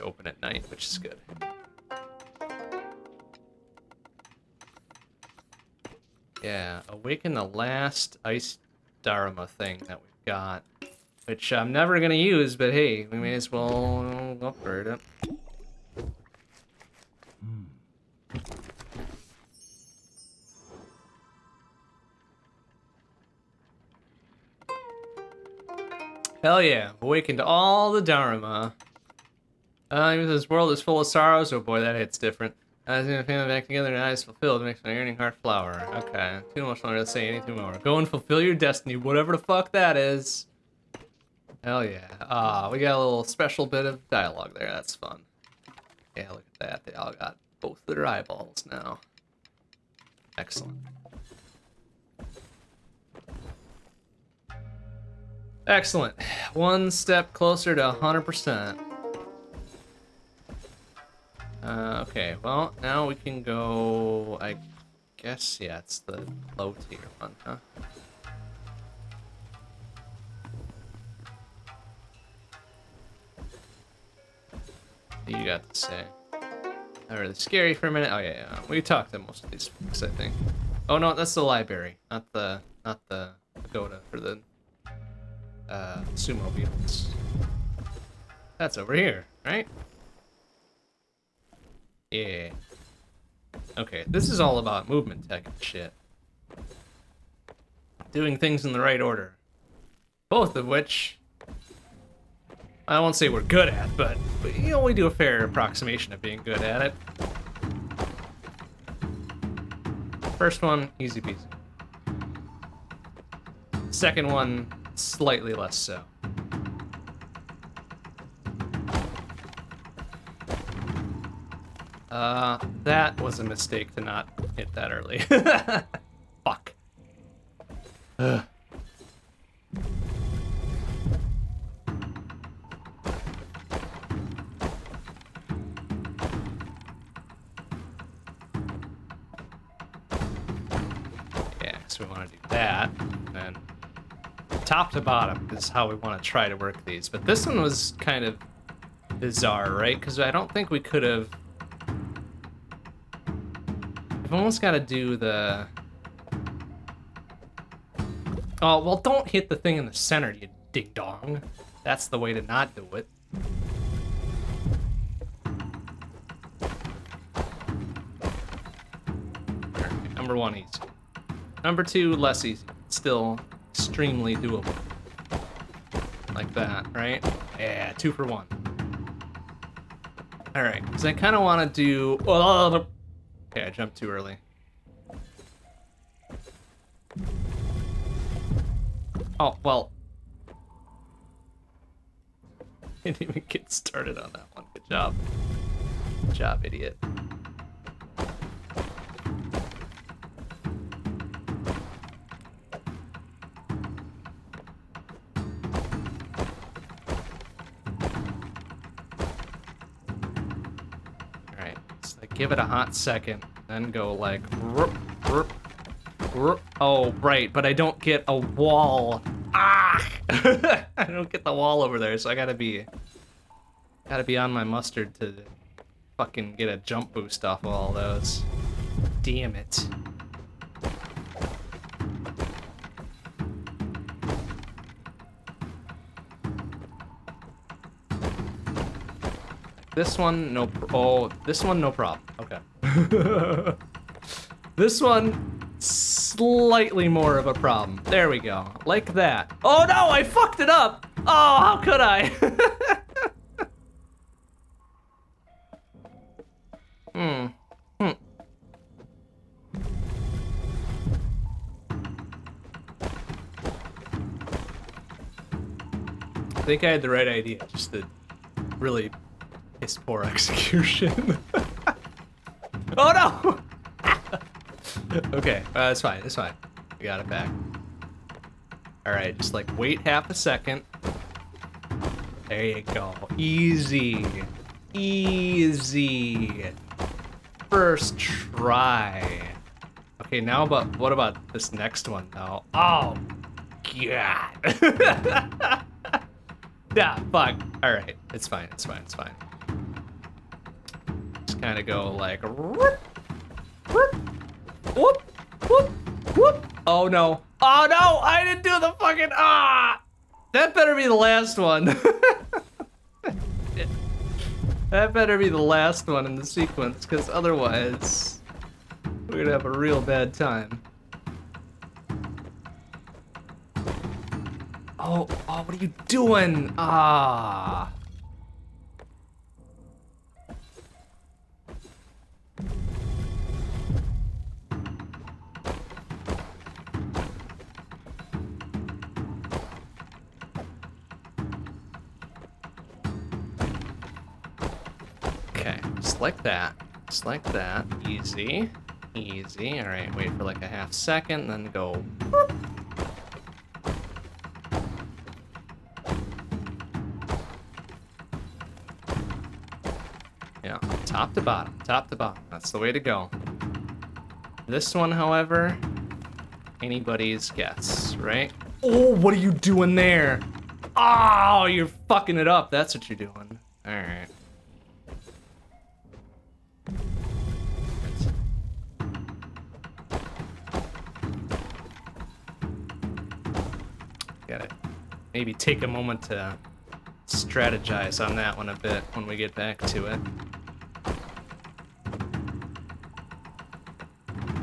open at night, which is good. Yeah, awaken the last ice Dharma thing that we've got. Which I'm never gonna use, but hey, we may as well upgrade it. Hell yeah, awakened all the Daruma. Uh, this world is full of sorrows. Oh boy, that hits different. I was gonna family back together and eyes fulfilled makes my yearning heart flower. Okay, too much longer to say anything more. Go and fulfill your destiny, whatever the fuck that is. Hell yeah. Ah, we got a little special bit of dialogue there. That's fun. Yeah, look at that. They all got both their eyeballs now. Excellent. Excellent. One step closer to 100%. Uh, okay, well, now we can go, I guess, yeah, it's the low tier one, huh? you got to say? Not really scary for a minute. Oh yeah, yeah. We talked to most of these folks, I think. Oh no, that's the library, not the not the pagoda for the uh, sumo beetles. That's over here, right? Yeah. Okay, this is all about movement tech and shit. Doing things in the right order. Both of which I won't say we're good at, but you know, we do a fair approximation of being good at it. First one, easy peasy. Second one, slightly less so. Uh, that was a mistake to not hit that early. Fuck. Ugh. Yeah, so we want to do that, and top to bottom is how we want to try to work these. But this one was kind of bizarre, right? Because I don't think we could have I've almost got to do the Oh, well, don't hit the thing in the center, you ding dong. That's the way to not do it. Number one, easy. Number two, less easy. Still extremely doable. Like that, right? Yeah, two for one. Alright, because I kind of want to do... Oh, okay, I jumped too early. Oh, well. Didn't even get started on that one. Good job. Good job, idiot. Give it a hot second, then go like... Oh, right, but I don't get a wall. Ah! I don't get the wall over there, so I gotta be... Gotta be on my mustard to fucking get a jump boost off of all those. Damn it. This one, no. oh, this one, no problem. Okay. this one, slightly more of a problem. There we go. Like that. Oh no, I fucked it up. Oh, how could I? hmm. Hmm. I think I had the right idea, just the really piss poor execution. oh no! okay, uh, it's fine, it's fine. We got it back. Alright, just like wait half a second. There you go. Easy. Easy. First try. Okay, now about what about this next one though? Oh god. yeah, fuck. Alright, it's fine, it's fine, it's fine. Just kinda go like whoop, whoop, whoop, whoop, whoop. Oh no. Oh no, I didn't do the fucking ah! That better be the last one. that better be the last one in the sequence, because otherwise we're gonna have a real bad time. Oh, oh, what are you doing? Ah. Like that. Just like that. Easy. Easy. Alright, wait for like a half second, then go. Yeah, top to bottom, top to bottom. That's the way to go. This one, however, anybody's guess, right? Oh, what are you doing there? Oh, you're fucking it up. That's what you're doing. All right. Maybe take a moment to strategize on that one a bit when we get back to it.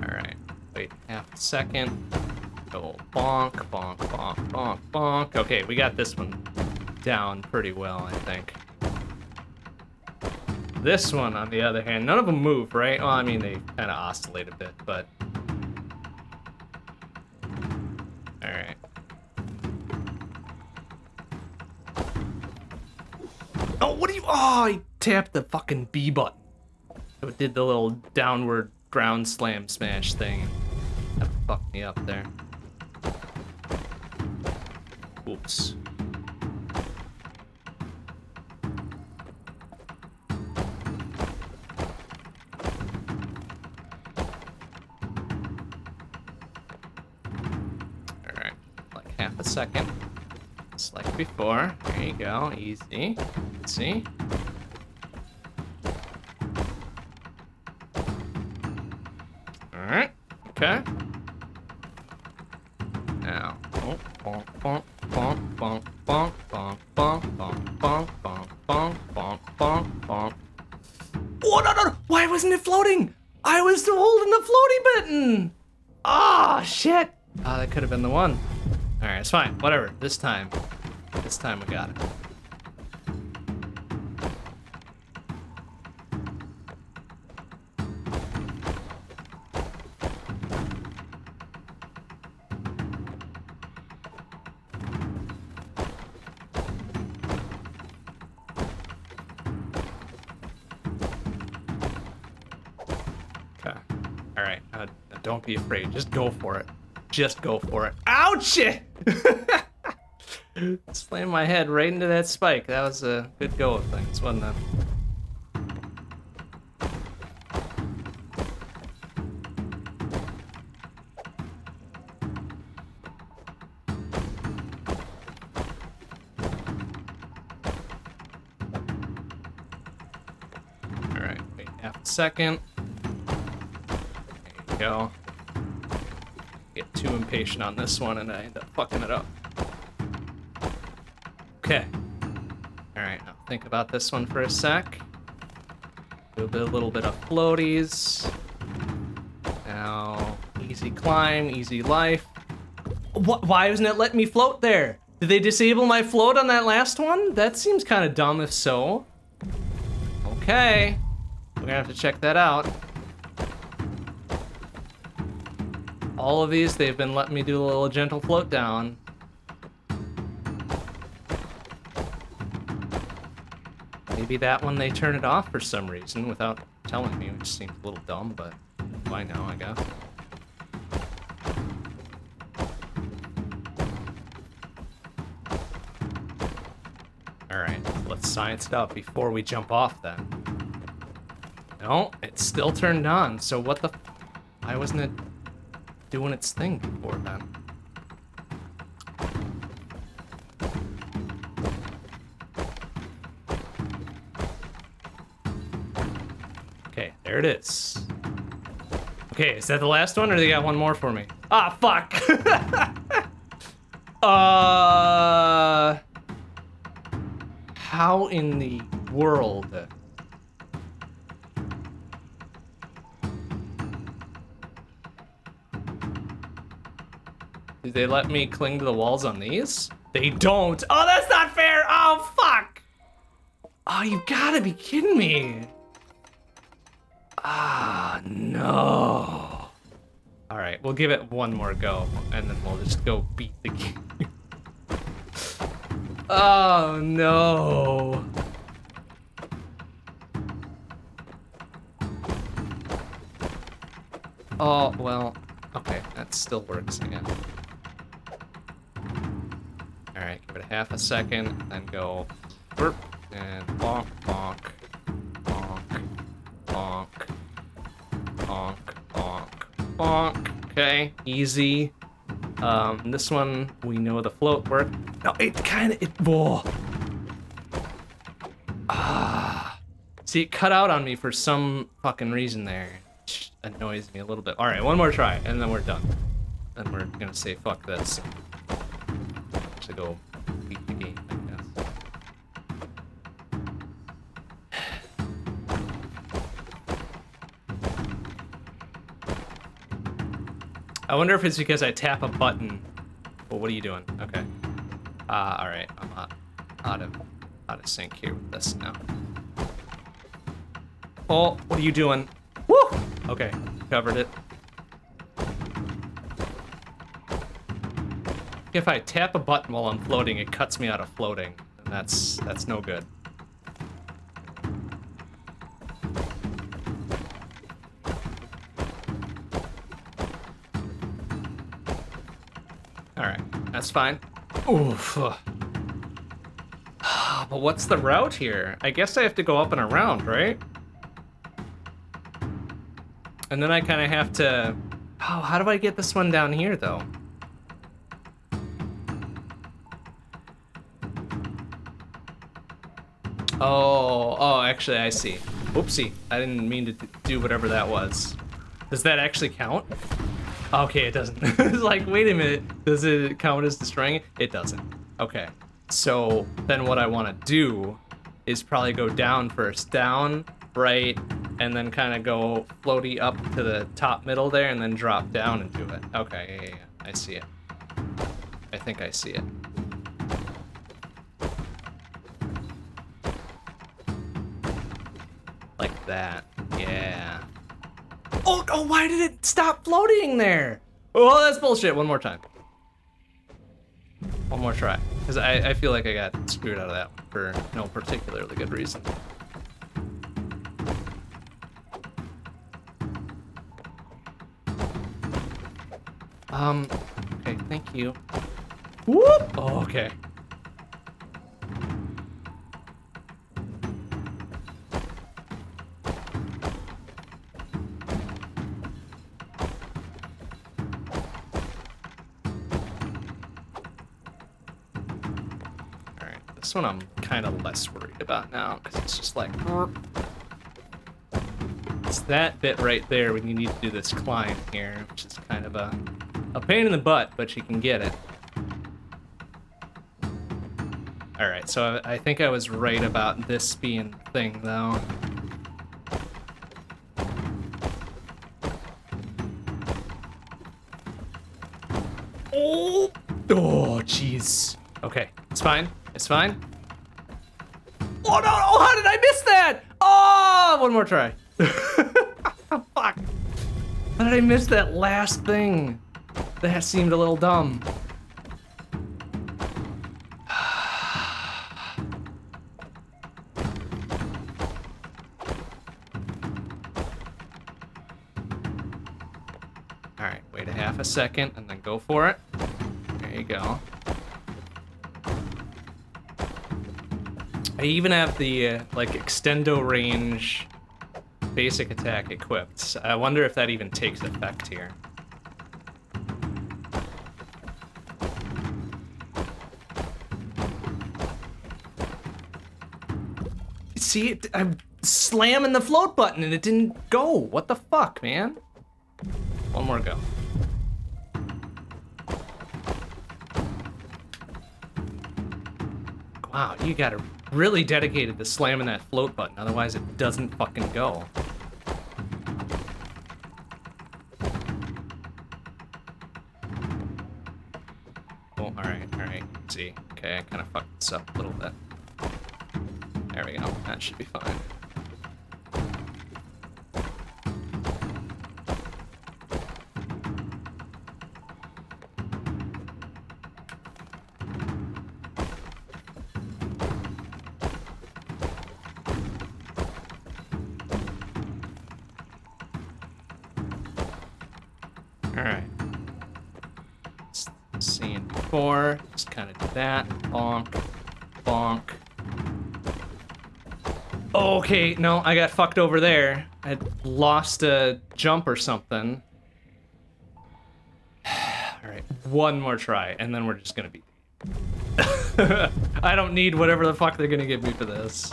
Alright, wait half a second. Go bonk, bonk, bonk, bonk, bonk. Okay, we got this one down pretty well, I think. This one, on the other hand, none of them move, right? Well, I mean, they kind of oscillate a bit, but... Oh, I tapped the fucking B button. It did the little downward ground slam smash thing. That fucked me up there. Oops. Alright, like half a second. Just like before. There you go, easy. See? Fine. Whatever. This time, this time we got it. All right, uh, don't be afraid. Just go for it. Just go for it. Ouch! Slammed my head right into that spike. That was a good go of things, wasn't it? Alright, wait half a second. There you go on this one and I end up fucking it up. Okay. Alright, now think about this one for a sec. Do a, bit, a little bit of floaties. Now, easy climb, easy life. Why isn't it letting me float there? Did they disable my float on that last one? That seems kind of dumb if so. Okay. We're gonna have to check that out. All of these, they've been letting me do a little gentle float down. Maybe that one they turn it off for some reason without telling me, which seems a little dumb, but why now, I guess. Alright, let's science it before we jump off then. No, it's still turned on, so what the... Why wasn't it doing its thing before then. Okay, there it is. Okay, is that the last one or do they got one more for me? Ah, fuck! uh... How in the world they let me cling to the walls on these? They don't. Oh, that's not fair. Oh, fuck. Oh, you gotta be kidding me. Ah, no. All right, we'll give it one more go, and then we'll just go beat the game. oh, no. Oh, well, okay, that still works again. Half a second, then go burp, and bonk, bonk, bonk, bonk, bonk, bonk, bonk. Okay, easy. Um, this one, we know the float worked. No, it kind of, it, whoa. Ah. See, it cut out on me for some fucking reason there. Annoys me a little bit. All right, one more try, and then we're done. Then we're gonna say fuck this to go I wonder if it's because I tap a button. Well, what are you doing? Okay. Uh, alright, I'm out, out of out of sync here with this now. Oh, what are you doing? Woo! Okay, covered it. If I tap a button while I'm floating, it cuts me out of floating. And that's that's no good. Fine. Oof. Ah, but what's the route here? I guess I have to go up and around, right? And then I kind of have to... Oh, how do I get this one down here, though? Oh, oh, actually, I see. Oopsie, I didn't mean to do whatever that was. Does that actually count? Okay, it doesn't. it's like, wait a minute, does it count as destroying it? It doesn't. Okay. So then what I want to do is probably go down first. Down, right, and then kind of go floaty up to the top middle there and then drop down and do it. Okay, yeah, yeah, yeah. I see it. I think I see it. Like that. Oh, oh, why did it stop floating there? Oh, that's bullshit. One more time. One more try. Because I, I feel like I got screwed out of that for no particularly good reason. Um, okay, thank you. Whoop! Oh, okay. One I'm kind of less worried about now, because it's just like... It's that bit right there when you need to do this climb here, which is kind of a, a pain in the butt, but you can get it. Alright, so I I think I was right about this being the thing, though. Oh, oh, jeez. Okay, it's fine. It's fine. Oh no! Oh, how did I miss that? Oh, one more try. Fuck. How did I miss that last thing? That seemed a little dumb. All right, wait a half a second and then go for it. There you go. I even have the uh, like extendo range basic attack equipped. I wonder if that even takes effect here. See, I'm slamming the float button and it didn't go. What the fuck, man? One more go. Wow, you gotta really dedicated to slamming that float button, otherwise it doesn't fucking go. Oh, alright, alright. See, okay, I kind of fucked this up a little bit. There we go, that should be fine. Okay, no, I got fucked over there. I lost a jump or something. Alright, one more try, and then we're just gonna be. I don't need whatever the fuck they're gonna give me for this.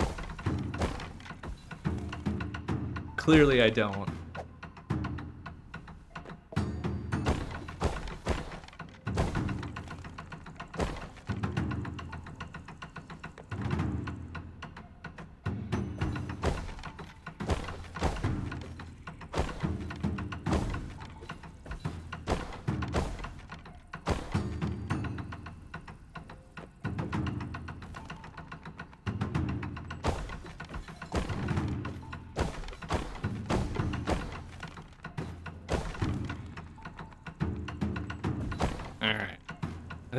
Clearly, I don't.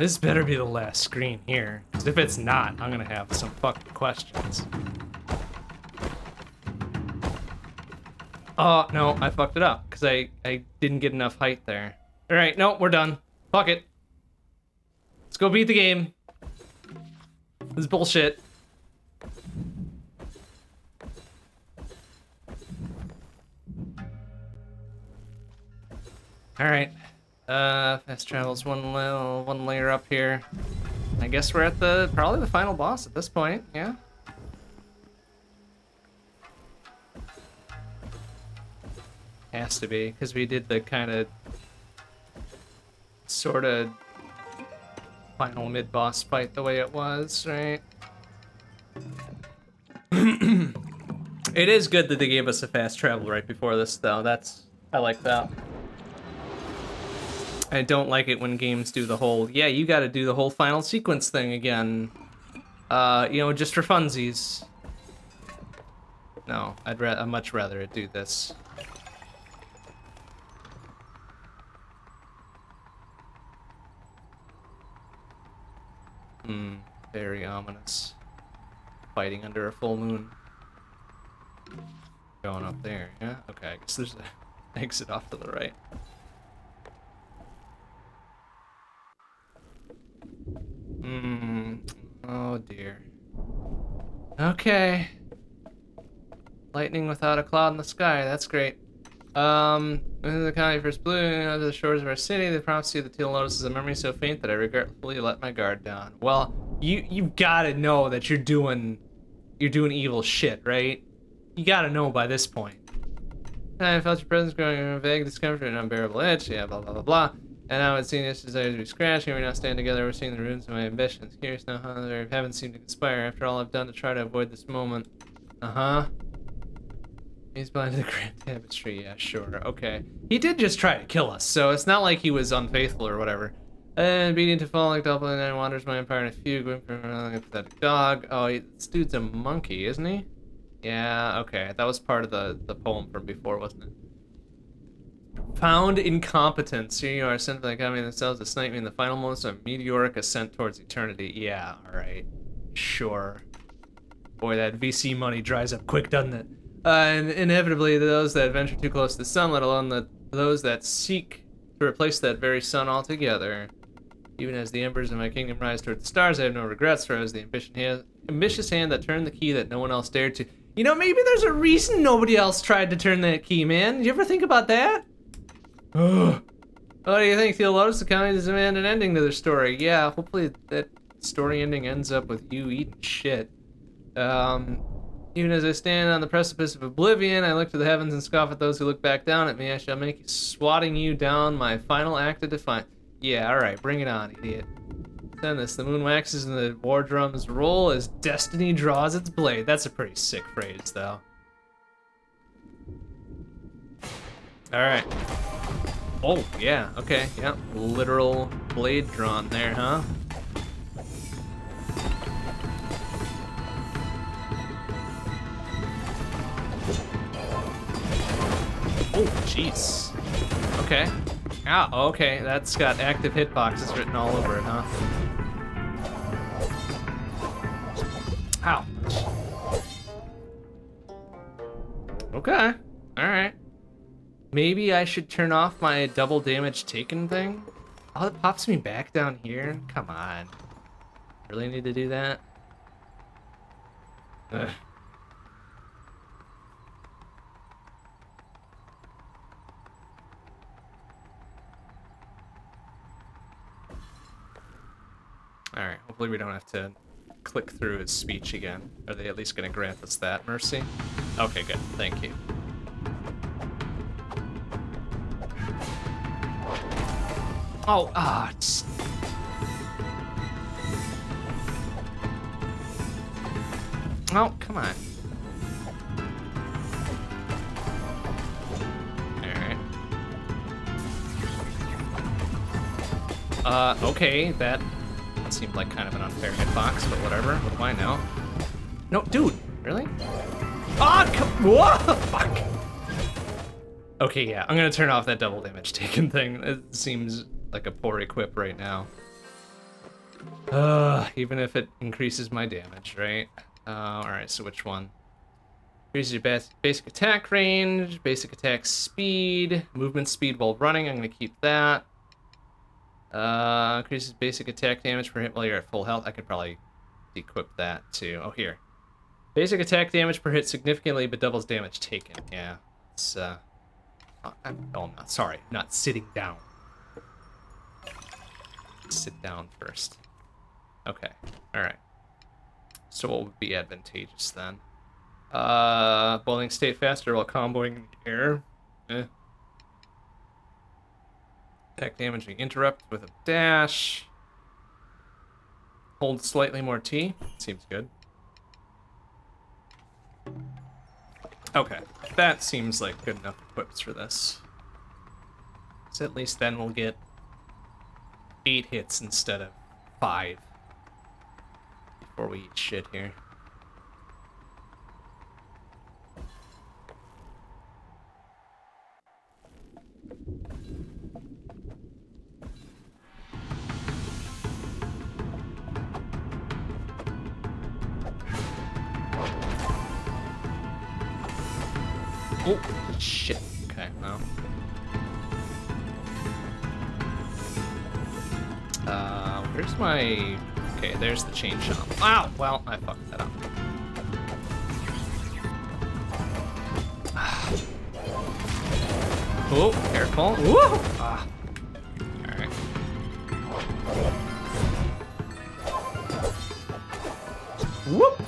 This better be the last screen here. Because if it's not, I'm gonna have some fucking questions. Oh, no, I fucked it up. Because I, I didn't get enough height there. Alright, no, we're done. Fuck it. Let's go beat the game. This is bullshit. Alright. Uh, fast travels one level, one layer up here. I guess we're at the probably the final boss at this point. Yeah. Has to be because we did the kind of, sort of final mid-boss fight the way it was, right? it is good that they gave us a fast travel right before this, though. That's I like that. I don't like it when games do the whole, yeah, you gotta do the whole final sequence thing again. Uh, you know, just for funsies. No, I'd, I'd much rather it do this. Hmm, very ominous. Fighting under a full moon. Going up there, yeah? Okay, I guess there's an exit off to the right. Hmm. Oh dear. Okay. Lightning without a cloud in the sky. That's great. Um, when the county first blew onto the shores of our city, the prophecy of the teal lotus is a memory so faint that I regretfully let my guard down. Well, you you've gotta know that you're doing you're doing evil shit, right? You gotta know by this point. I felt your presence growing in a vague discomfort and unbearable itch. Yeah, blah blah blah blah. And now it's seen its desire be scratched, and we now stand together, we're seeing the ruins of my ambitions. Curious now how their heavens seem to conspire after all I've done to try to avoid this moment. Uh-huh. He's blind to the grand tapestry, yeah, sure, okay. He did just try to kill us, so it's not like he was unfaithful or whatever. And beating to fall like Dublin and wanders my empire in a fugue, pathetic dog. Oh, he, this dude's a monkey, isn't he? Yeah, okay, that was part of the, the poem from before, wasn't it? Found incompetence. You are, sent by the government themselves to snipe me in the final moments of a meteoric ascent towards eternity. Yeah, alright. Sure. Boy, that VC money dries up quick, doesn't it? Uh, and inevitably, those that venture too close to the sun, let alone the, those that seek to replace that very sun altogether. Even as the embers of my kingdom rise toward the stars, I have no regrets, for I was the hand, ambitious hand that turned the key that no one else dared to. You know, maybe there's a reason nobody else tried to turn that key, man. Did you ever think about that? What do you think? Teal Lotus, the county does demand an ending to their story. Yeah, hopefully that story ending ends up with you eating shit. Um, even as I stand on the precipice of oblivion, I look to the heavens and scoff at those who look back down at me. I shall make swatting you down my final act of defiance. Yeah, alright, bring it on, idiot. Send this. The moon waxes and the war drums roll as destiny draws its blade. That's a pretty sick phrase, though. Alright. Oh, yeah, okay, yeah. Literal blade drawn there, huh? Oh, jeez. Okay. Ah, okay, that's got active hitboxes written all over it, huh? How? Okay, alright. Maybe I should turn off my double damage taken thing? Oh, it pops me back down here? Come on. Really need to do that? Ugh. Alright, hopefully we don't have to click through his speech again. Are they at least going to grant us that mercy? Okay, good. Thank you. Oh, ah. Oh, come on. Alright. Uh, okay, that seemed like kind of an unfair hitbox, but whatever. What do I know? No, dude, really? Ah, oh, come, whoa, fuck. Okay, yeah, I'm gonna turn off that double damage taken thing. It seems like a poor equip right now. Uh, even if it increases my damage, right? Uh, alright, so which one? Increases your basic attack range, basic attack speed, movement speed while running, I'm gonna keep that. Uh, increases basic attack damage per hit while you're at full health. I could probably equip that too. Oh, here. Basic attack damage per hit significantly, but doubles damage taken. Yeah, it's, uh... I'm, oh, I'm not, sorry, not sitting down. Sit down first. Okay, alright. So what would be advantageous then? Uh, bowling state faster while comboing in the air. Eh. Attack damaging interrupt with a dash. Hold slightly more T. Seems good. Okay, that seems like good enough equips for this. So at least then we'll get eight hits instead of five before we eat shit here. Oh, shit. Where's my... Okay, there's the chain shop. Wow, well, I fucked that up. Oh, careful. Woo! Ah. Alright. Whoop!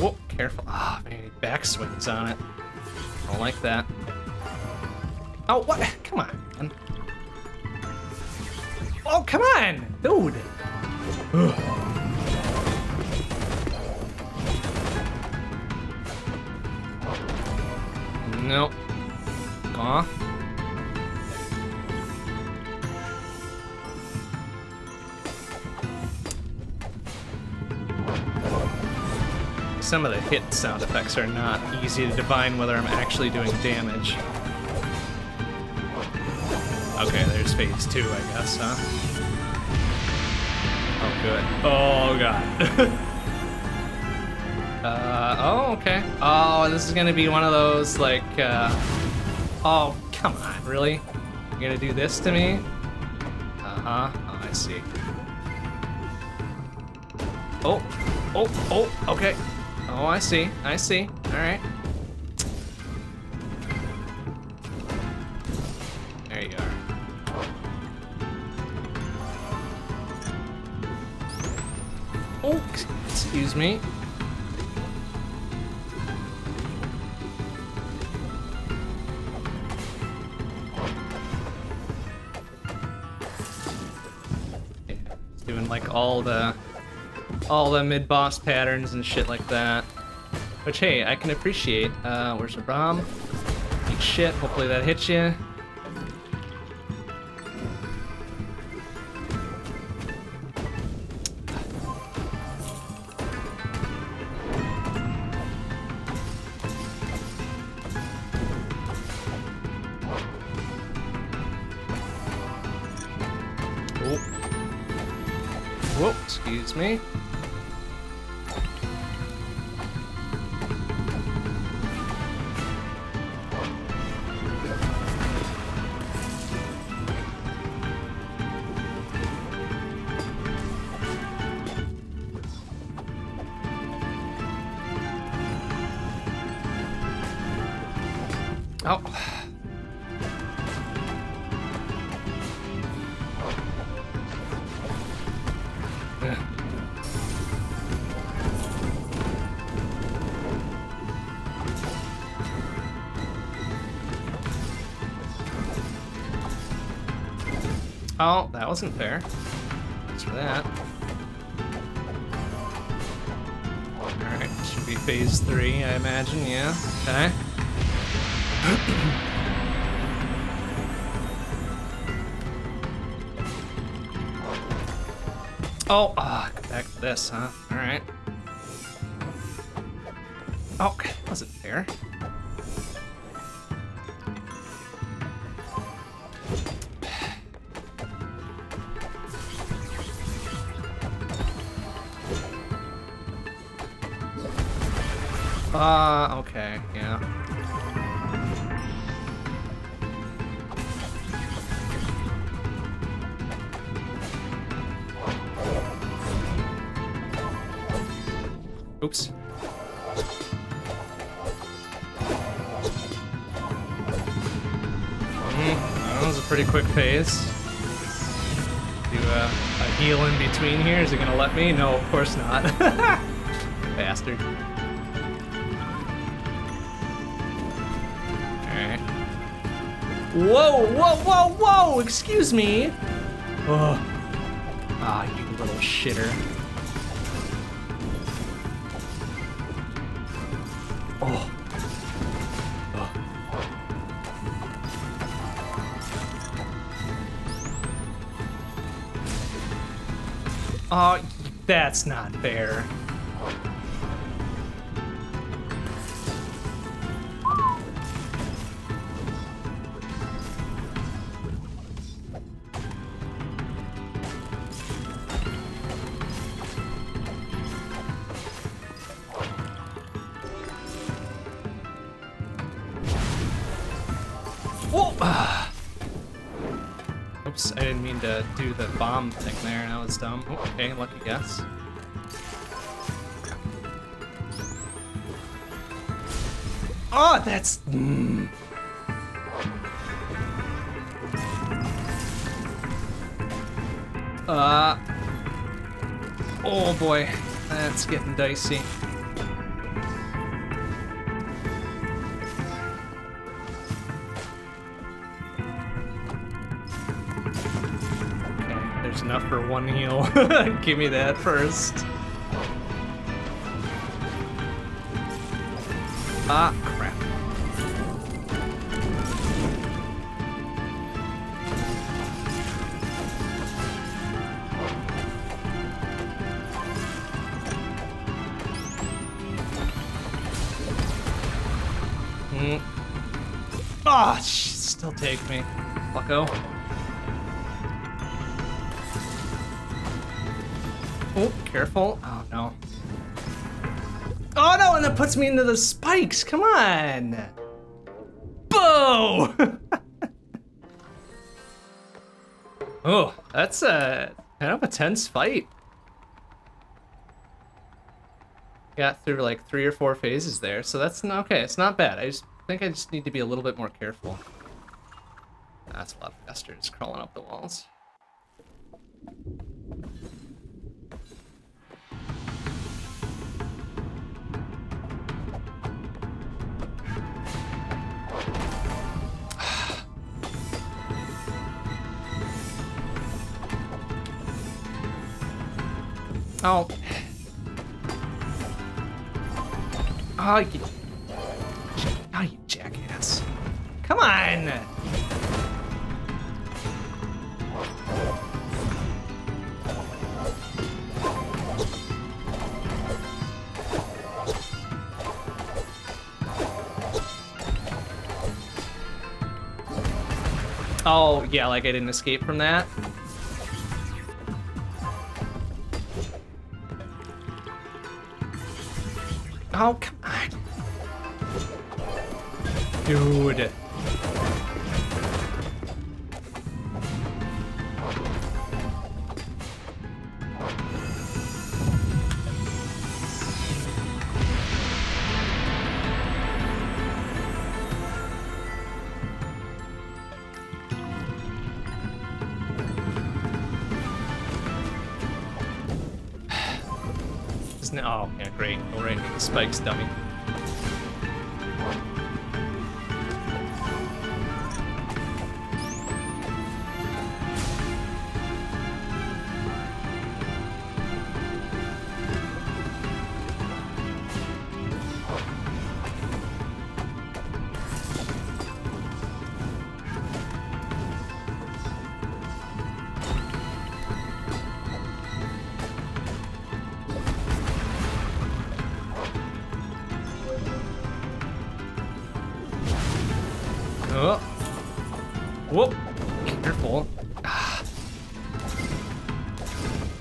Whoa, careful. Ah, oh, man, backswings on it. Like that. Oh, what? Come on. Oh, come on, dude. Hit sound effects are not easy to divine whether I'm actually doing damage. Okay, there's phase two, I guess, huh? Oh, good. Oh, God. Uh, oh, okay. Oh, this is gonna be one of those, like, uh... Oh, come on, really? You're gonna do this to me? Uh-huh. Oh, I see. Oh, oh, oh, okay. Oh, I see, I see. Alright. There you are. Oh, excuse me. doing like all the all the mid boss patterns and shit like that. Which hey, I can appreciate. Uh, where's the bomb? Eat shit. Hopefully that hits you. Wasn't fair. Thanks for that. Alright, should be phase three, I imagine, yeah. Okay. Oh, ah, go back to this, huh? Alright. Whoa, whoa, whoa, whoa! Excuse me! Oh. Ah, you little shitter. Oh. Oh, that's not fair. Bomb there. That was dumb. Oh, okay, lucky guess. Oh, that's... Mm. Uh... Oh boy, that's getting dicey. One heal. Give me that first. Ah, crap. Hmm. Ah, sh- still take me. Fucko. Careful. Oh, no. Oh, no, and that puts me into the spikes. Come on. Boo! oh, that's a kind of a tense fight. Got through like three or four phases there, so that's not okay. It's not bad. I just think I just need to be a little bit more careful. That's a lot of bastards crawling up the walls. Oh. Oh, you... Oh, you jackass. Come on! Oh, yeah, like I didn't escape from that. Oh, come on. Dude. Spikes, dummy.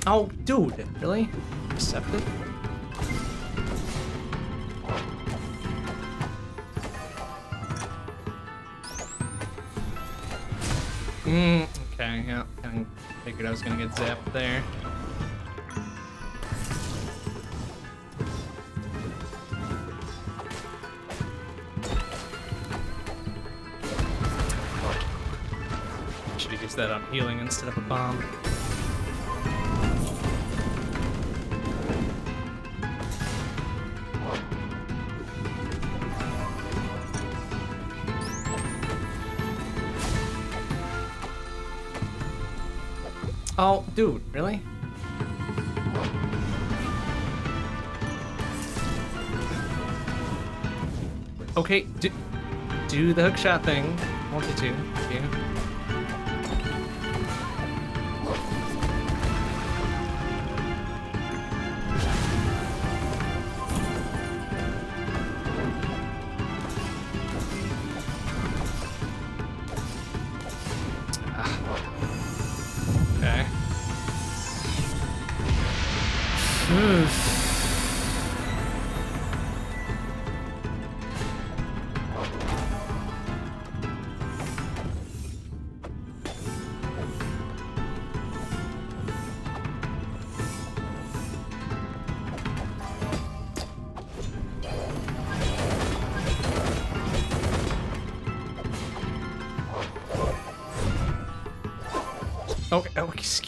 Oh, dude. Really? Accepted? Mm, okay, yeah. I figured I was gonna get zapped there. Should have used that on healing instead of a bomb. Oh, dude, really? Okay, do, do the hookshot thing. Want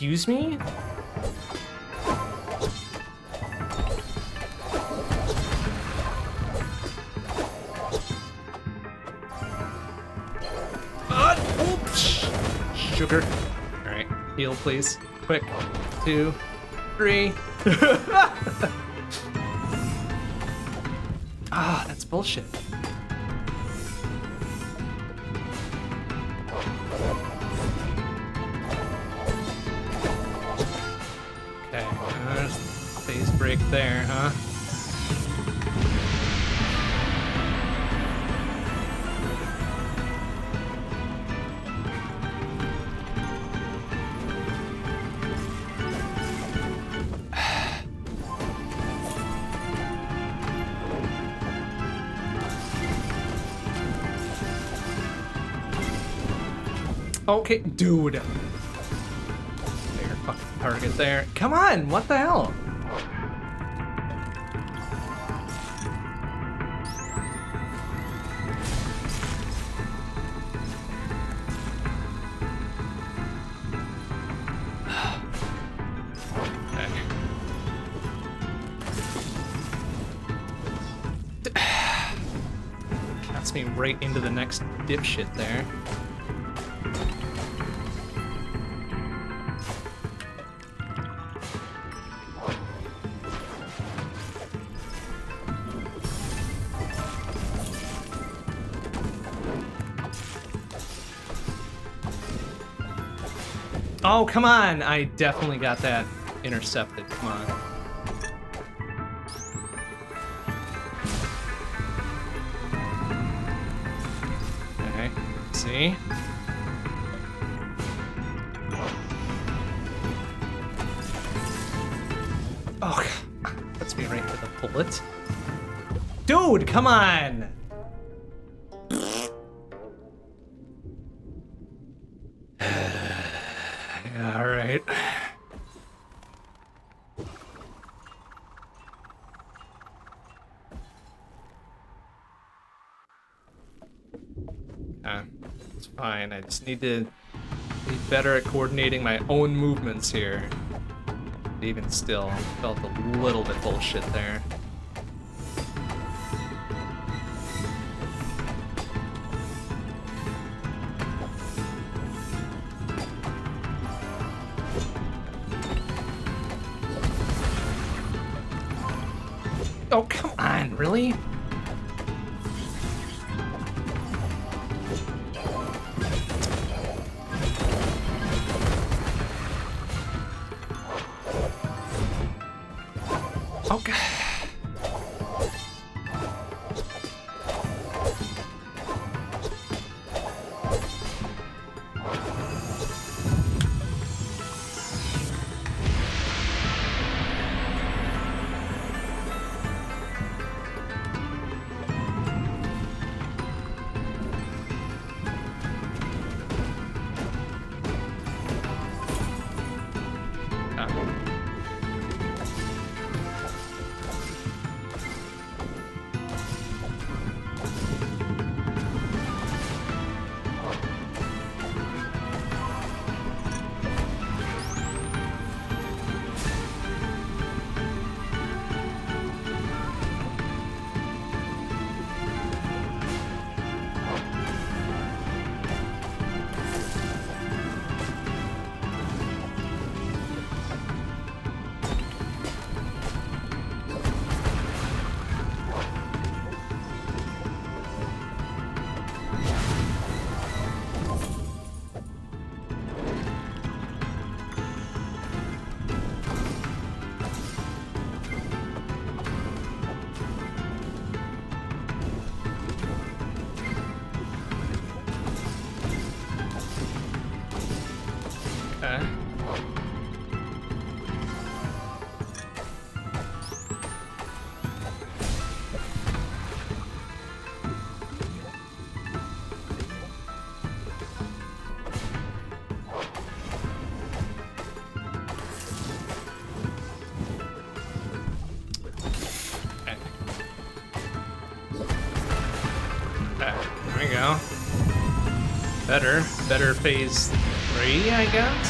excuse me? Ah, oops. Sugar. Alright, heal please. Quick. Two, three. Okay, dude. There, fucking target there. Come on, what the hell? Me right into the next dipshit there. Oh, come on! I definitely got that intercepted. Come on. Okay, see? Oh, puts me right to the bullet. Dude, come on! Just need to be better at coordinating my own movements here. Even still, felt a little bit bullshit there. Oh, come on, really? Better, better phase three, I guess.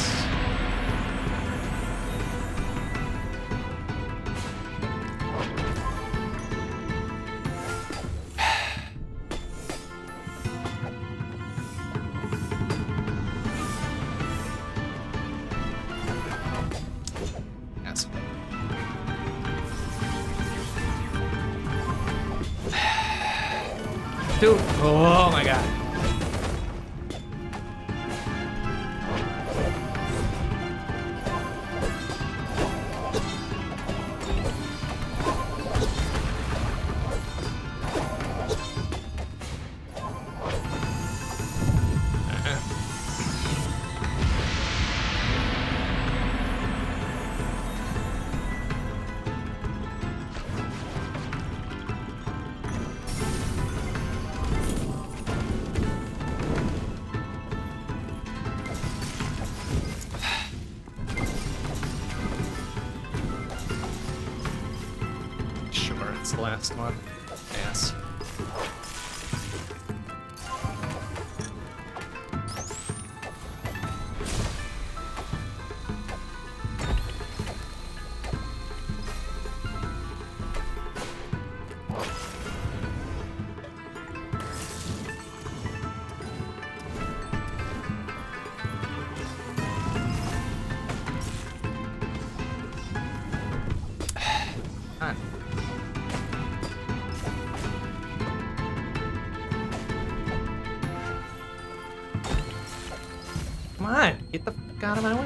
Out of my way.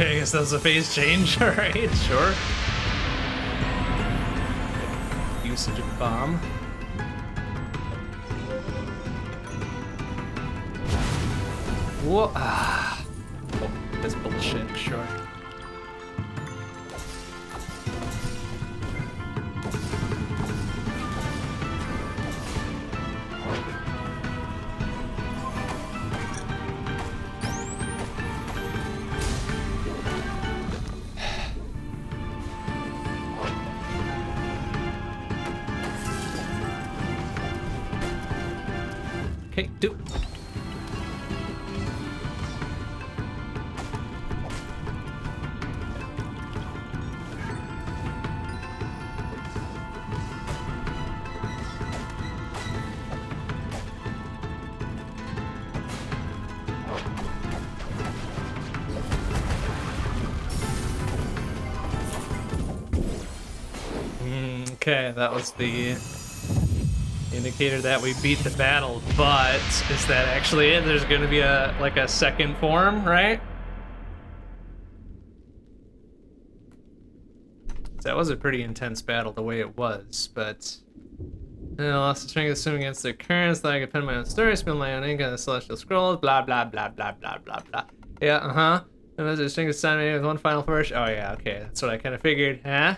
Okay, I guess that's a phase change. Alright, sure. Usage of bomb. That was the indicator that we beat the battle, but is that actually it? There's gonna be a like a second form, right? That was a pretty intense battle the way it was, but I lost the strength of swim against the currents, that I could pen my own story, spill my own ink on the celestial scrolls, blah blah blah blah blah blah blah. Yeah, uh-huh. Unless there's single sign with one final push. Oh yeah, okay. That's what I kind of figured. Huh?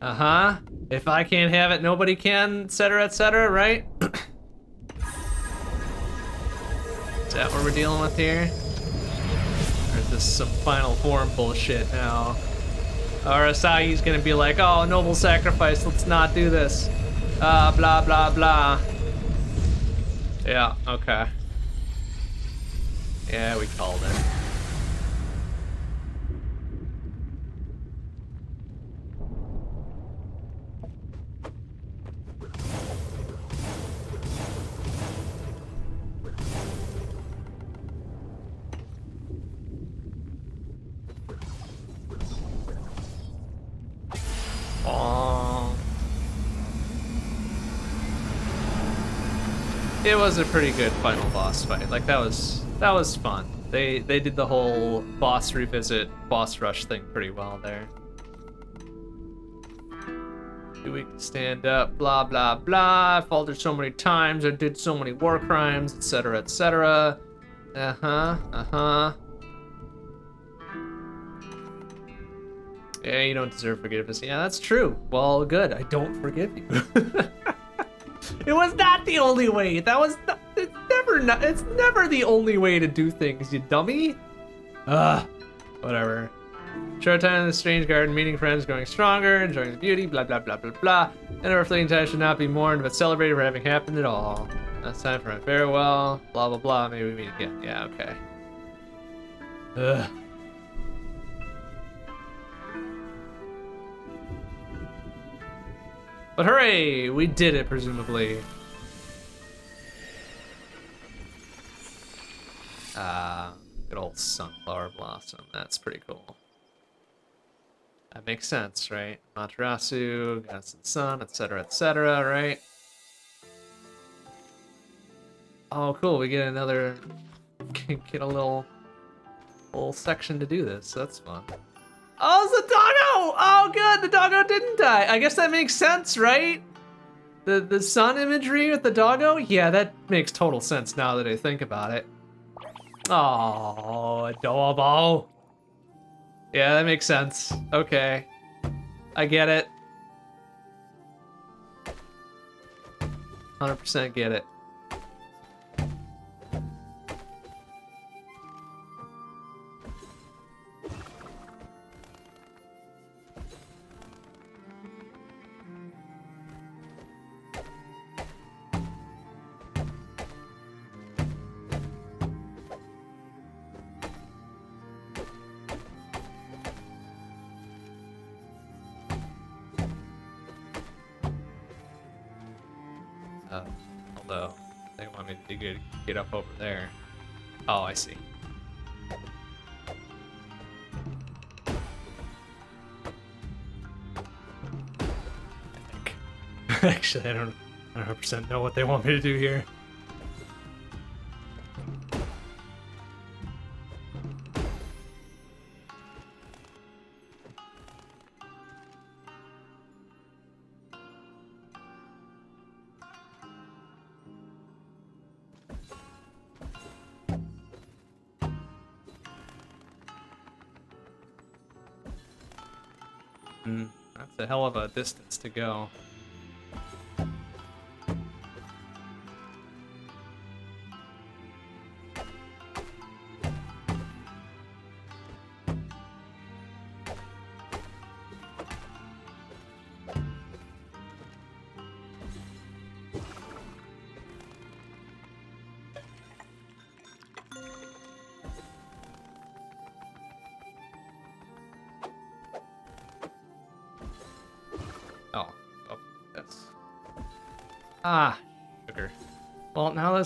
Uh-huh. If I can't have it, nobody can, etc., etc., right? is that what we're dealing with here? Or is this some final form bullshit now? Or Asagi's gonna be like, oh, noble sacrifice, let's not do this. Uh, blah, blah, blah. Yeah, okay. Yeah, we called it. Was a pretty good final boss fight. Like that was that was fun. They they did the whole boss revisit, boss rush thing pretty well there. Too weak to stand up, blah blah blah. I faltered so many times, I did so many war crimes, etc. etc. Uh-huh, uh-huh. Yeah, you don't deserve forgiveness. Yeah, that's true. Well, good. I don't forgive you. it was not the only way. That was not, it's never not, it's never the only way to do things, you dummy. Ugh, whatever. Short time in the strange garden, meeting friends, growing stronger, enjoying the beauty, blah blah blah blah blah. And our fleeting time should not be mourned, but celebrated for having happened at all. That's time for my farewell, blah blah blah, maybe we meet again. Yeah, okay. Ugh. But hooray! We did it, presumably. Uh, good old sunflower blossom. That's pretty cool. That makes sense, right? Amaterasu, of the Sun, etc., etc., right? Oh, cool. We get another... get a little... little section to do this. That's fun. Oh, it's doggo! Oh, oh, good, the doggo didn't die. I guess that makes sense, right? The the sun imagery with the doggo? Yeah, that makes total sense now that I think about it. Oh, adorable. Yeah, that makes sense. Okay. I get it. 100% get it. Actually, I don't 100% know what they want me to do here. Mm, that's a hell of a distance to go.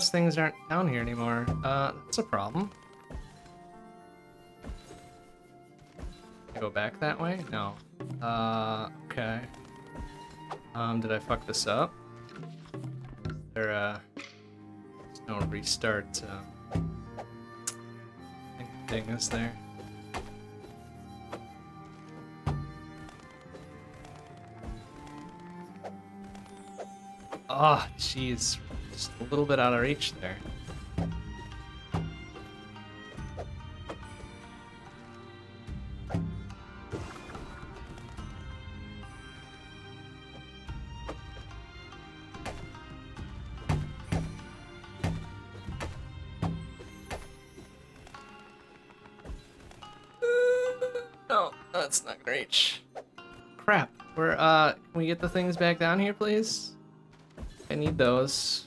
Those things aren't down here anymore. Uh, that's a problem. go back that way? No. Uh, okay. Um, did I fuck this up? There, uh, no restart, uh, thing, is there? Oh, jeez. Just a little bit out of reach there. no, that's not reach. Crap. We're, uh, can we get the things back down here, please? I need those.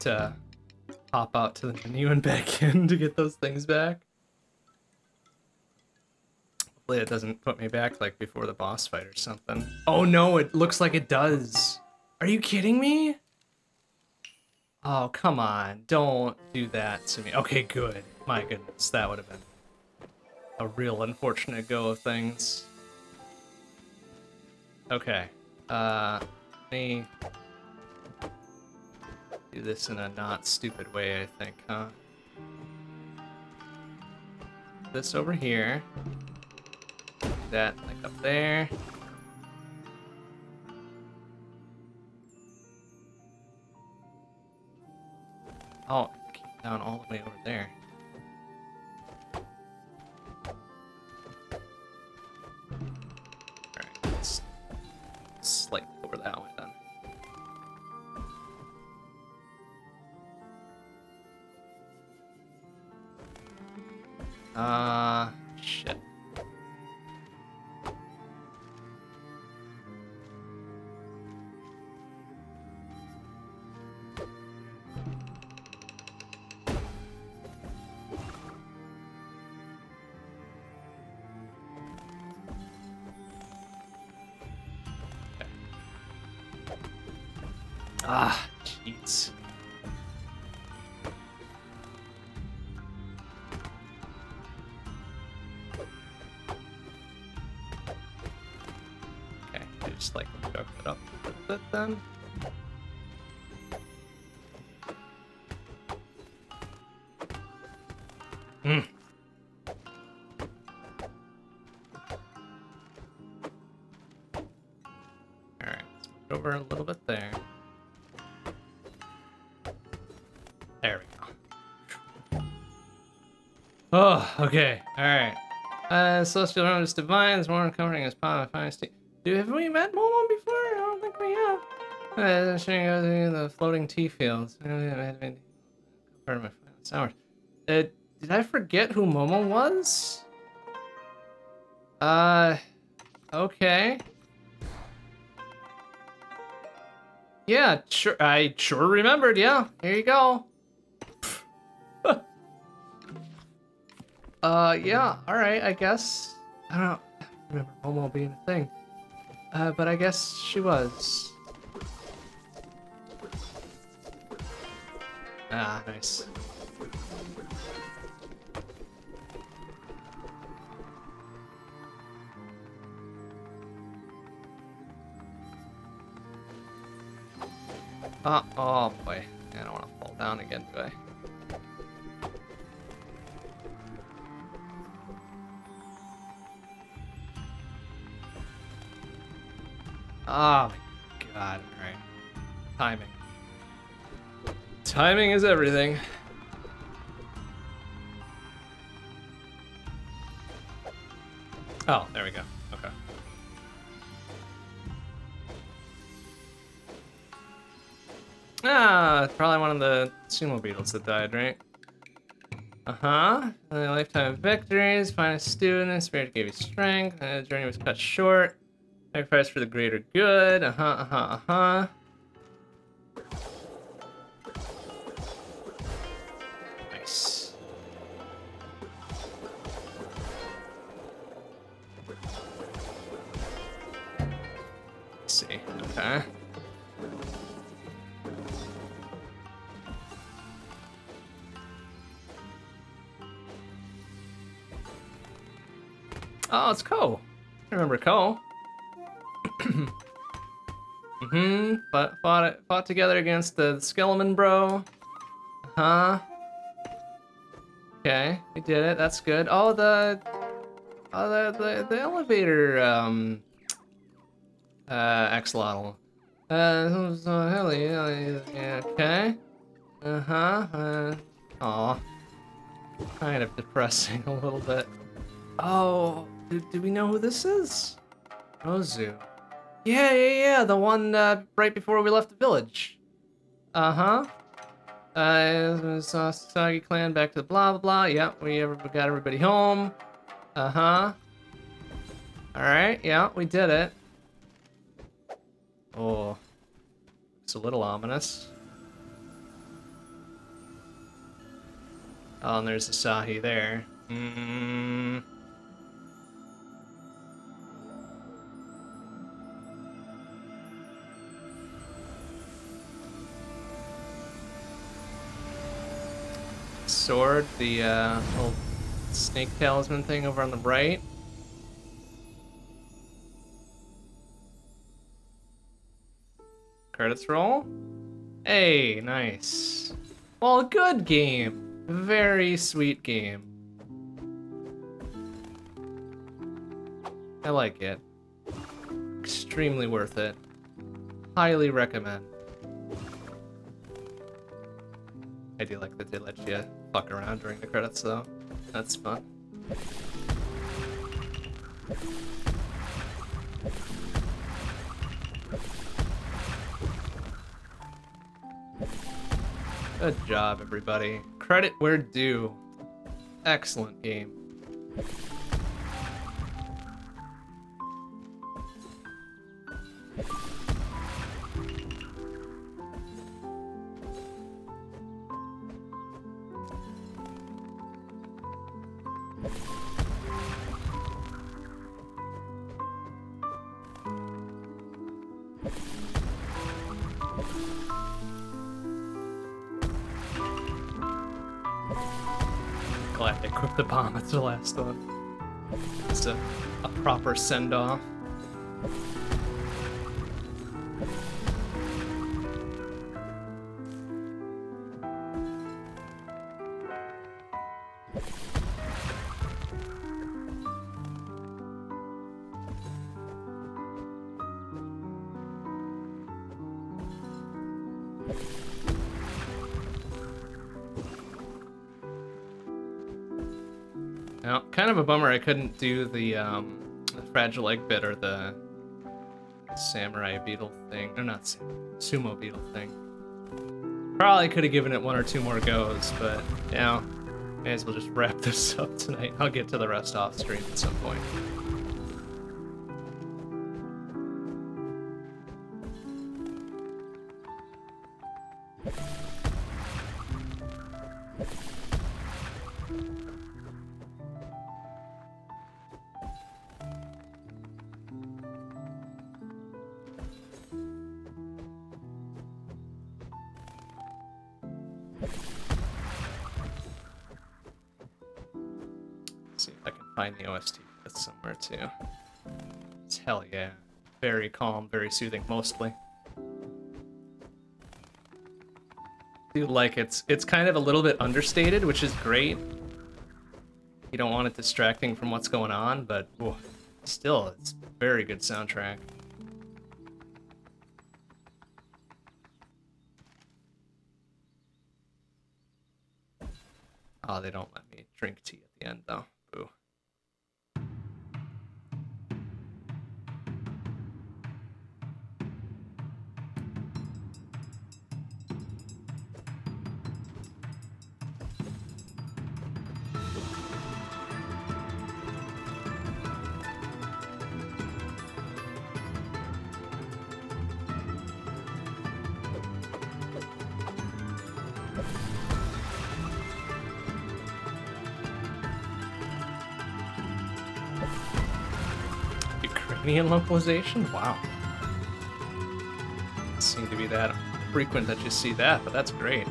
To pop out to the menu and back in to get those things back. Hopefully it doesn't put me back like before the boss fight or something. Oh no, it looks like it does. Are you kidding me? Oh, come on. Don't do that to me. Okay, good. My goodness, that would have been a real unfortunate go of things. Okay. Uh, me do this in a not stupid way, I think, huh? This over here. That, like, up there. Oh, down all the way over there. Alright, let's slightly over that Uh, bit then. Hmm. Alright, over a little bit there. There we go. Oh, okay. Alright. Uh, Celestial Realm is divine, is more comforting as power of finest. Do have we met Momo the floating tea fields. Uh, did I forget who Momo was? Uh, okay. Yeah, sure. I sure remembered. Yeah, here you go. uh, yeah. All right. I guess I don't remember Momo being a thing. Uh, but I guess she was. Ah, nice. Oh, Timing is everything. Oh, there we go. Okay. Ah, probably one of the sumo beetles that died, right? Uh-huh. Lifetime of victories, finest student, spirit gave you strength, the journey was cut short. Sacrifice for the greater good, uh-huh, uh-huh, uh-huh. Together against the Skeleman bro. Huh? Okay, we did it. That's good. Oh, the... Oh, the, the, the elevator, um... Uh, axolotl. Uh, so, yeah, okay. Uh-huh, uh... Aw. kind of depressing a little bit. Oh, do, do we know who this is? Ozu. Yeah, yeah, yeah, the one uh, right before we left the village. Uh-huh. Uh, saw Sagi clan back to the blah blah blah. Yeah, we, we got everybody home. Uh-huh. Alright, yeah, we did it. Oh. It's a little ominous. Oh, and there's Asahi there. Mm. Sword, the uh, little snake talisman thing over on the right. Credits roll. Hey, nice. Well, good game. Very sweet game. I like it. Extremely worth it. Highly recommend. I do like that they let you fuck around during the credits though. That's fun. Good job, everybody. Credit where due. Excellent game. One. It's a, a proper send-off. I couldn't do the, um, the fragile egg bit or the samurai beetle thing. Or not sumo beetle thing. Probably could have given it one or two more goes, but yeah, may as well just wrap this up tonight. I'll get to the rest off stream at some point. Very calm, very soothing mostly. Do like it's it's kind of a little bit understated, which is great. You don't want it distracting from what's going on, but still, it's very good soundtrack. Oh, they don't let me drink tea at the end though. Boo. Localization? Wow. Doesn't seem to be that frequent that you see that, but that's great.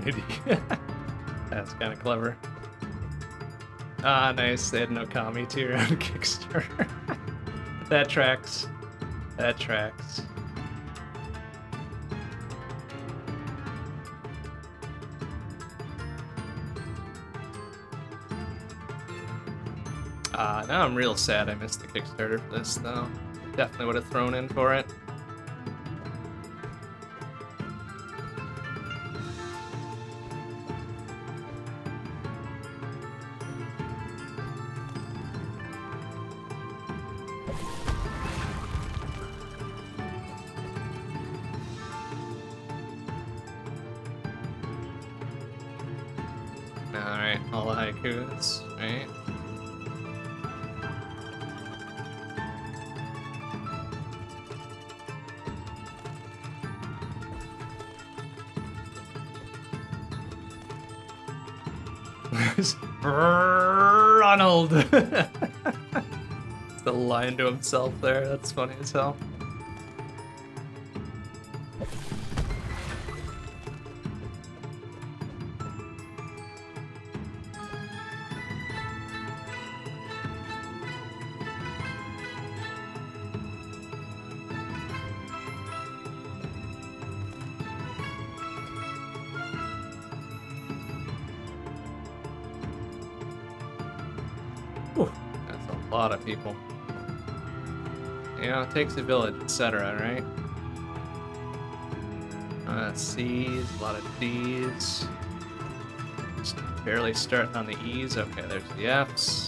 Community. That's kind of clever. Ah, nice. They had no Kami tier on Kickstarter. that tracks. That tracks. Ah, uh, now I'm real sad I missed the Kickstarter for this, though. Definitely would have thrown in for it. Line to himself there, that's funny as hell. It takes a village, etc., right? Uh, C's, a lot of D's. Just barely starting on the E's. Okay, there's the F's.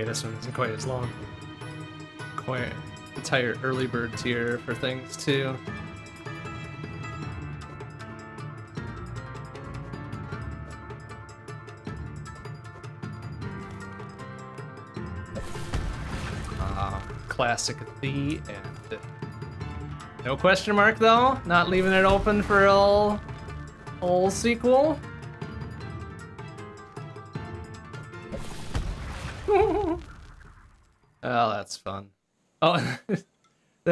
Okay, this one isn't quite as long. Quite entire early bird tier for things too. Uh, classic the no question mark though. Not leaving it open for a whole sequel.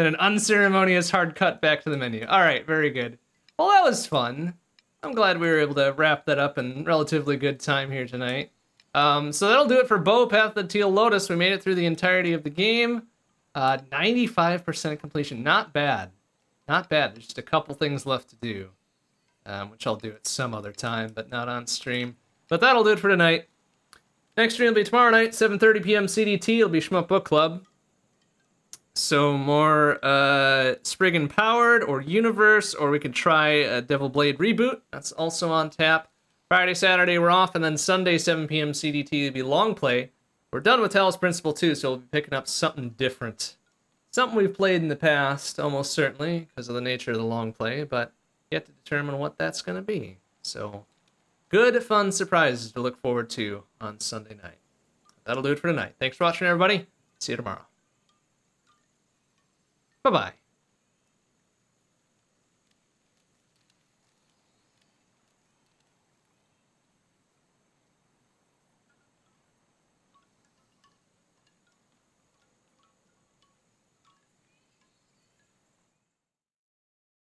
An unceremonious hard cut back to the menu. All right, very good. Well, that was fun. I'm glad we were able to wrap that up in relatively good time here tonight. Um, so that'll do it for Bō Path the Teal Lotus. We made it through the entirety of the game. 95% uh, completion, not bad. Not bad. There's just a couple things left to do, um, which I'll do at some other time, but not on stream. But that'll do it for tonight. Next stream will be tomorrow night, 7.30 p.m. CDT. It'll be Shmup Book Club. So more uh, Spriggan Powered or Universe, or we could try a Devil Blade Reboot. That's also on tap. Friday, Saturday, we're off, and then Sunday, 7 p.m. CDT will be long play. We're done with Talos Principle 2, so we'll be picking up something different. Something we've played in the past, almost certainly, because of the nature of the long play, but yet to determine what that's going to be. So, good, fun surprises to look forward to on Sunday night. That'll do it for tonight. Thanks for watching, everybody. See you tomorrow. Bye-bye.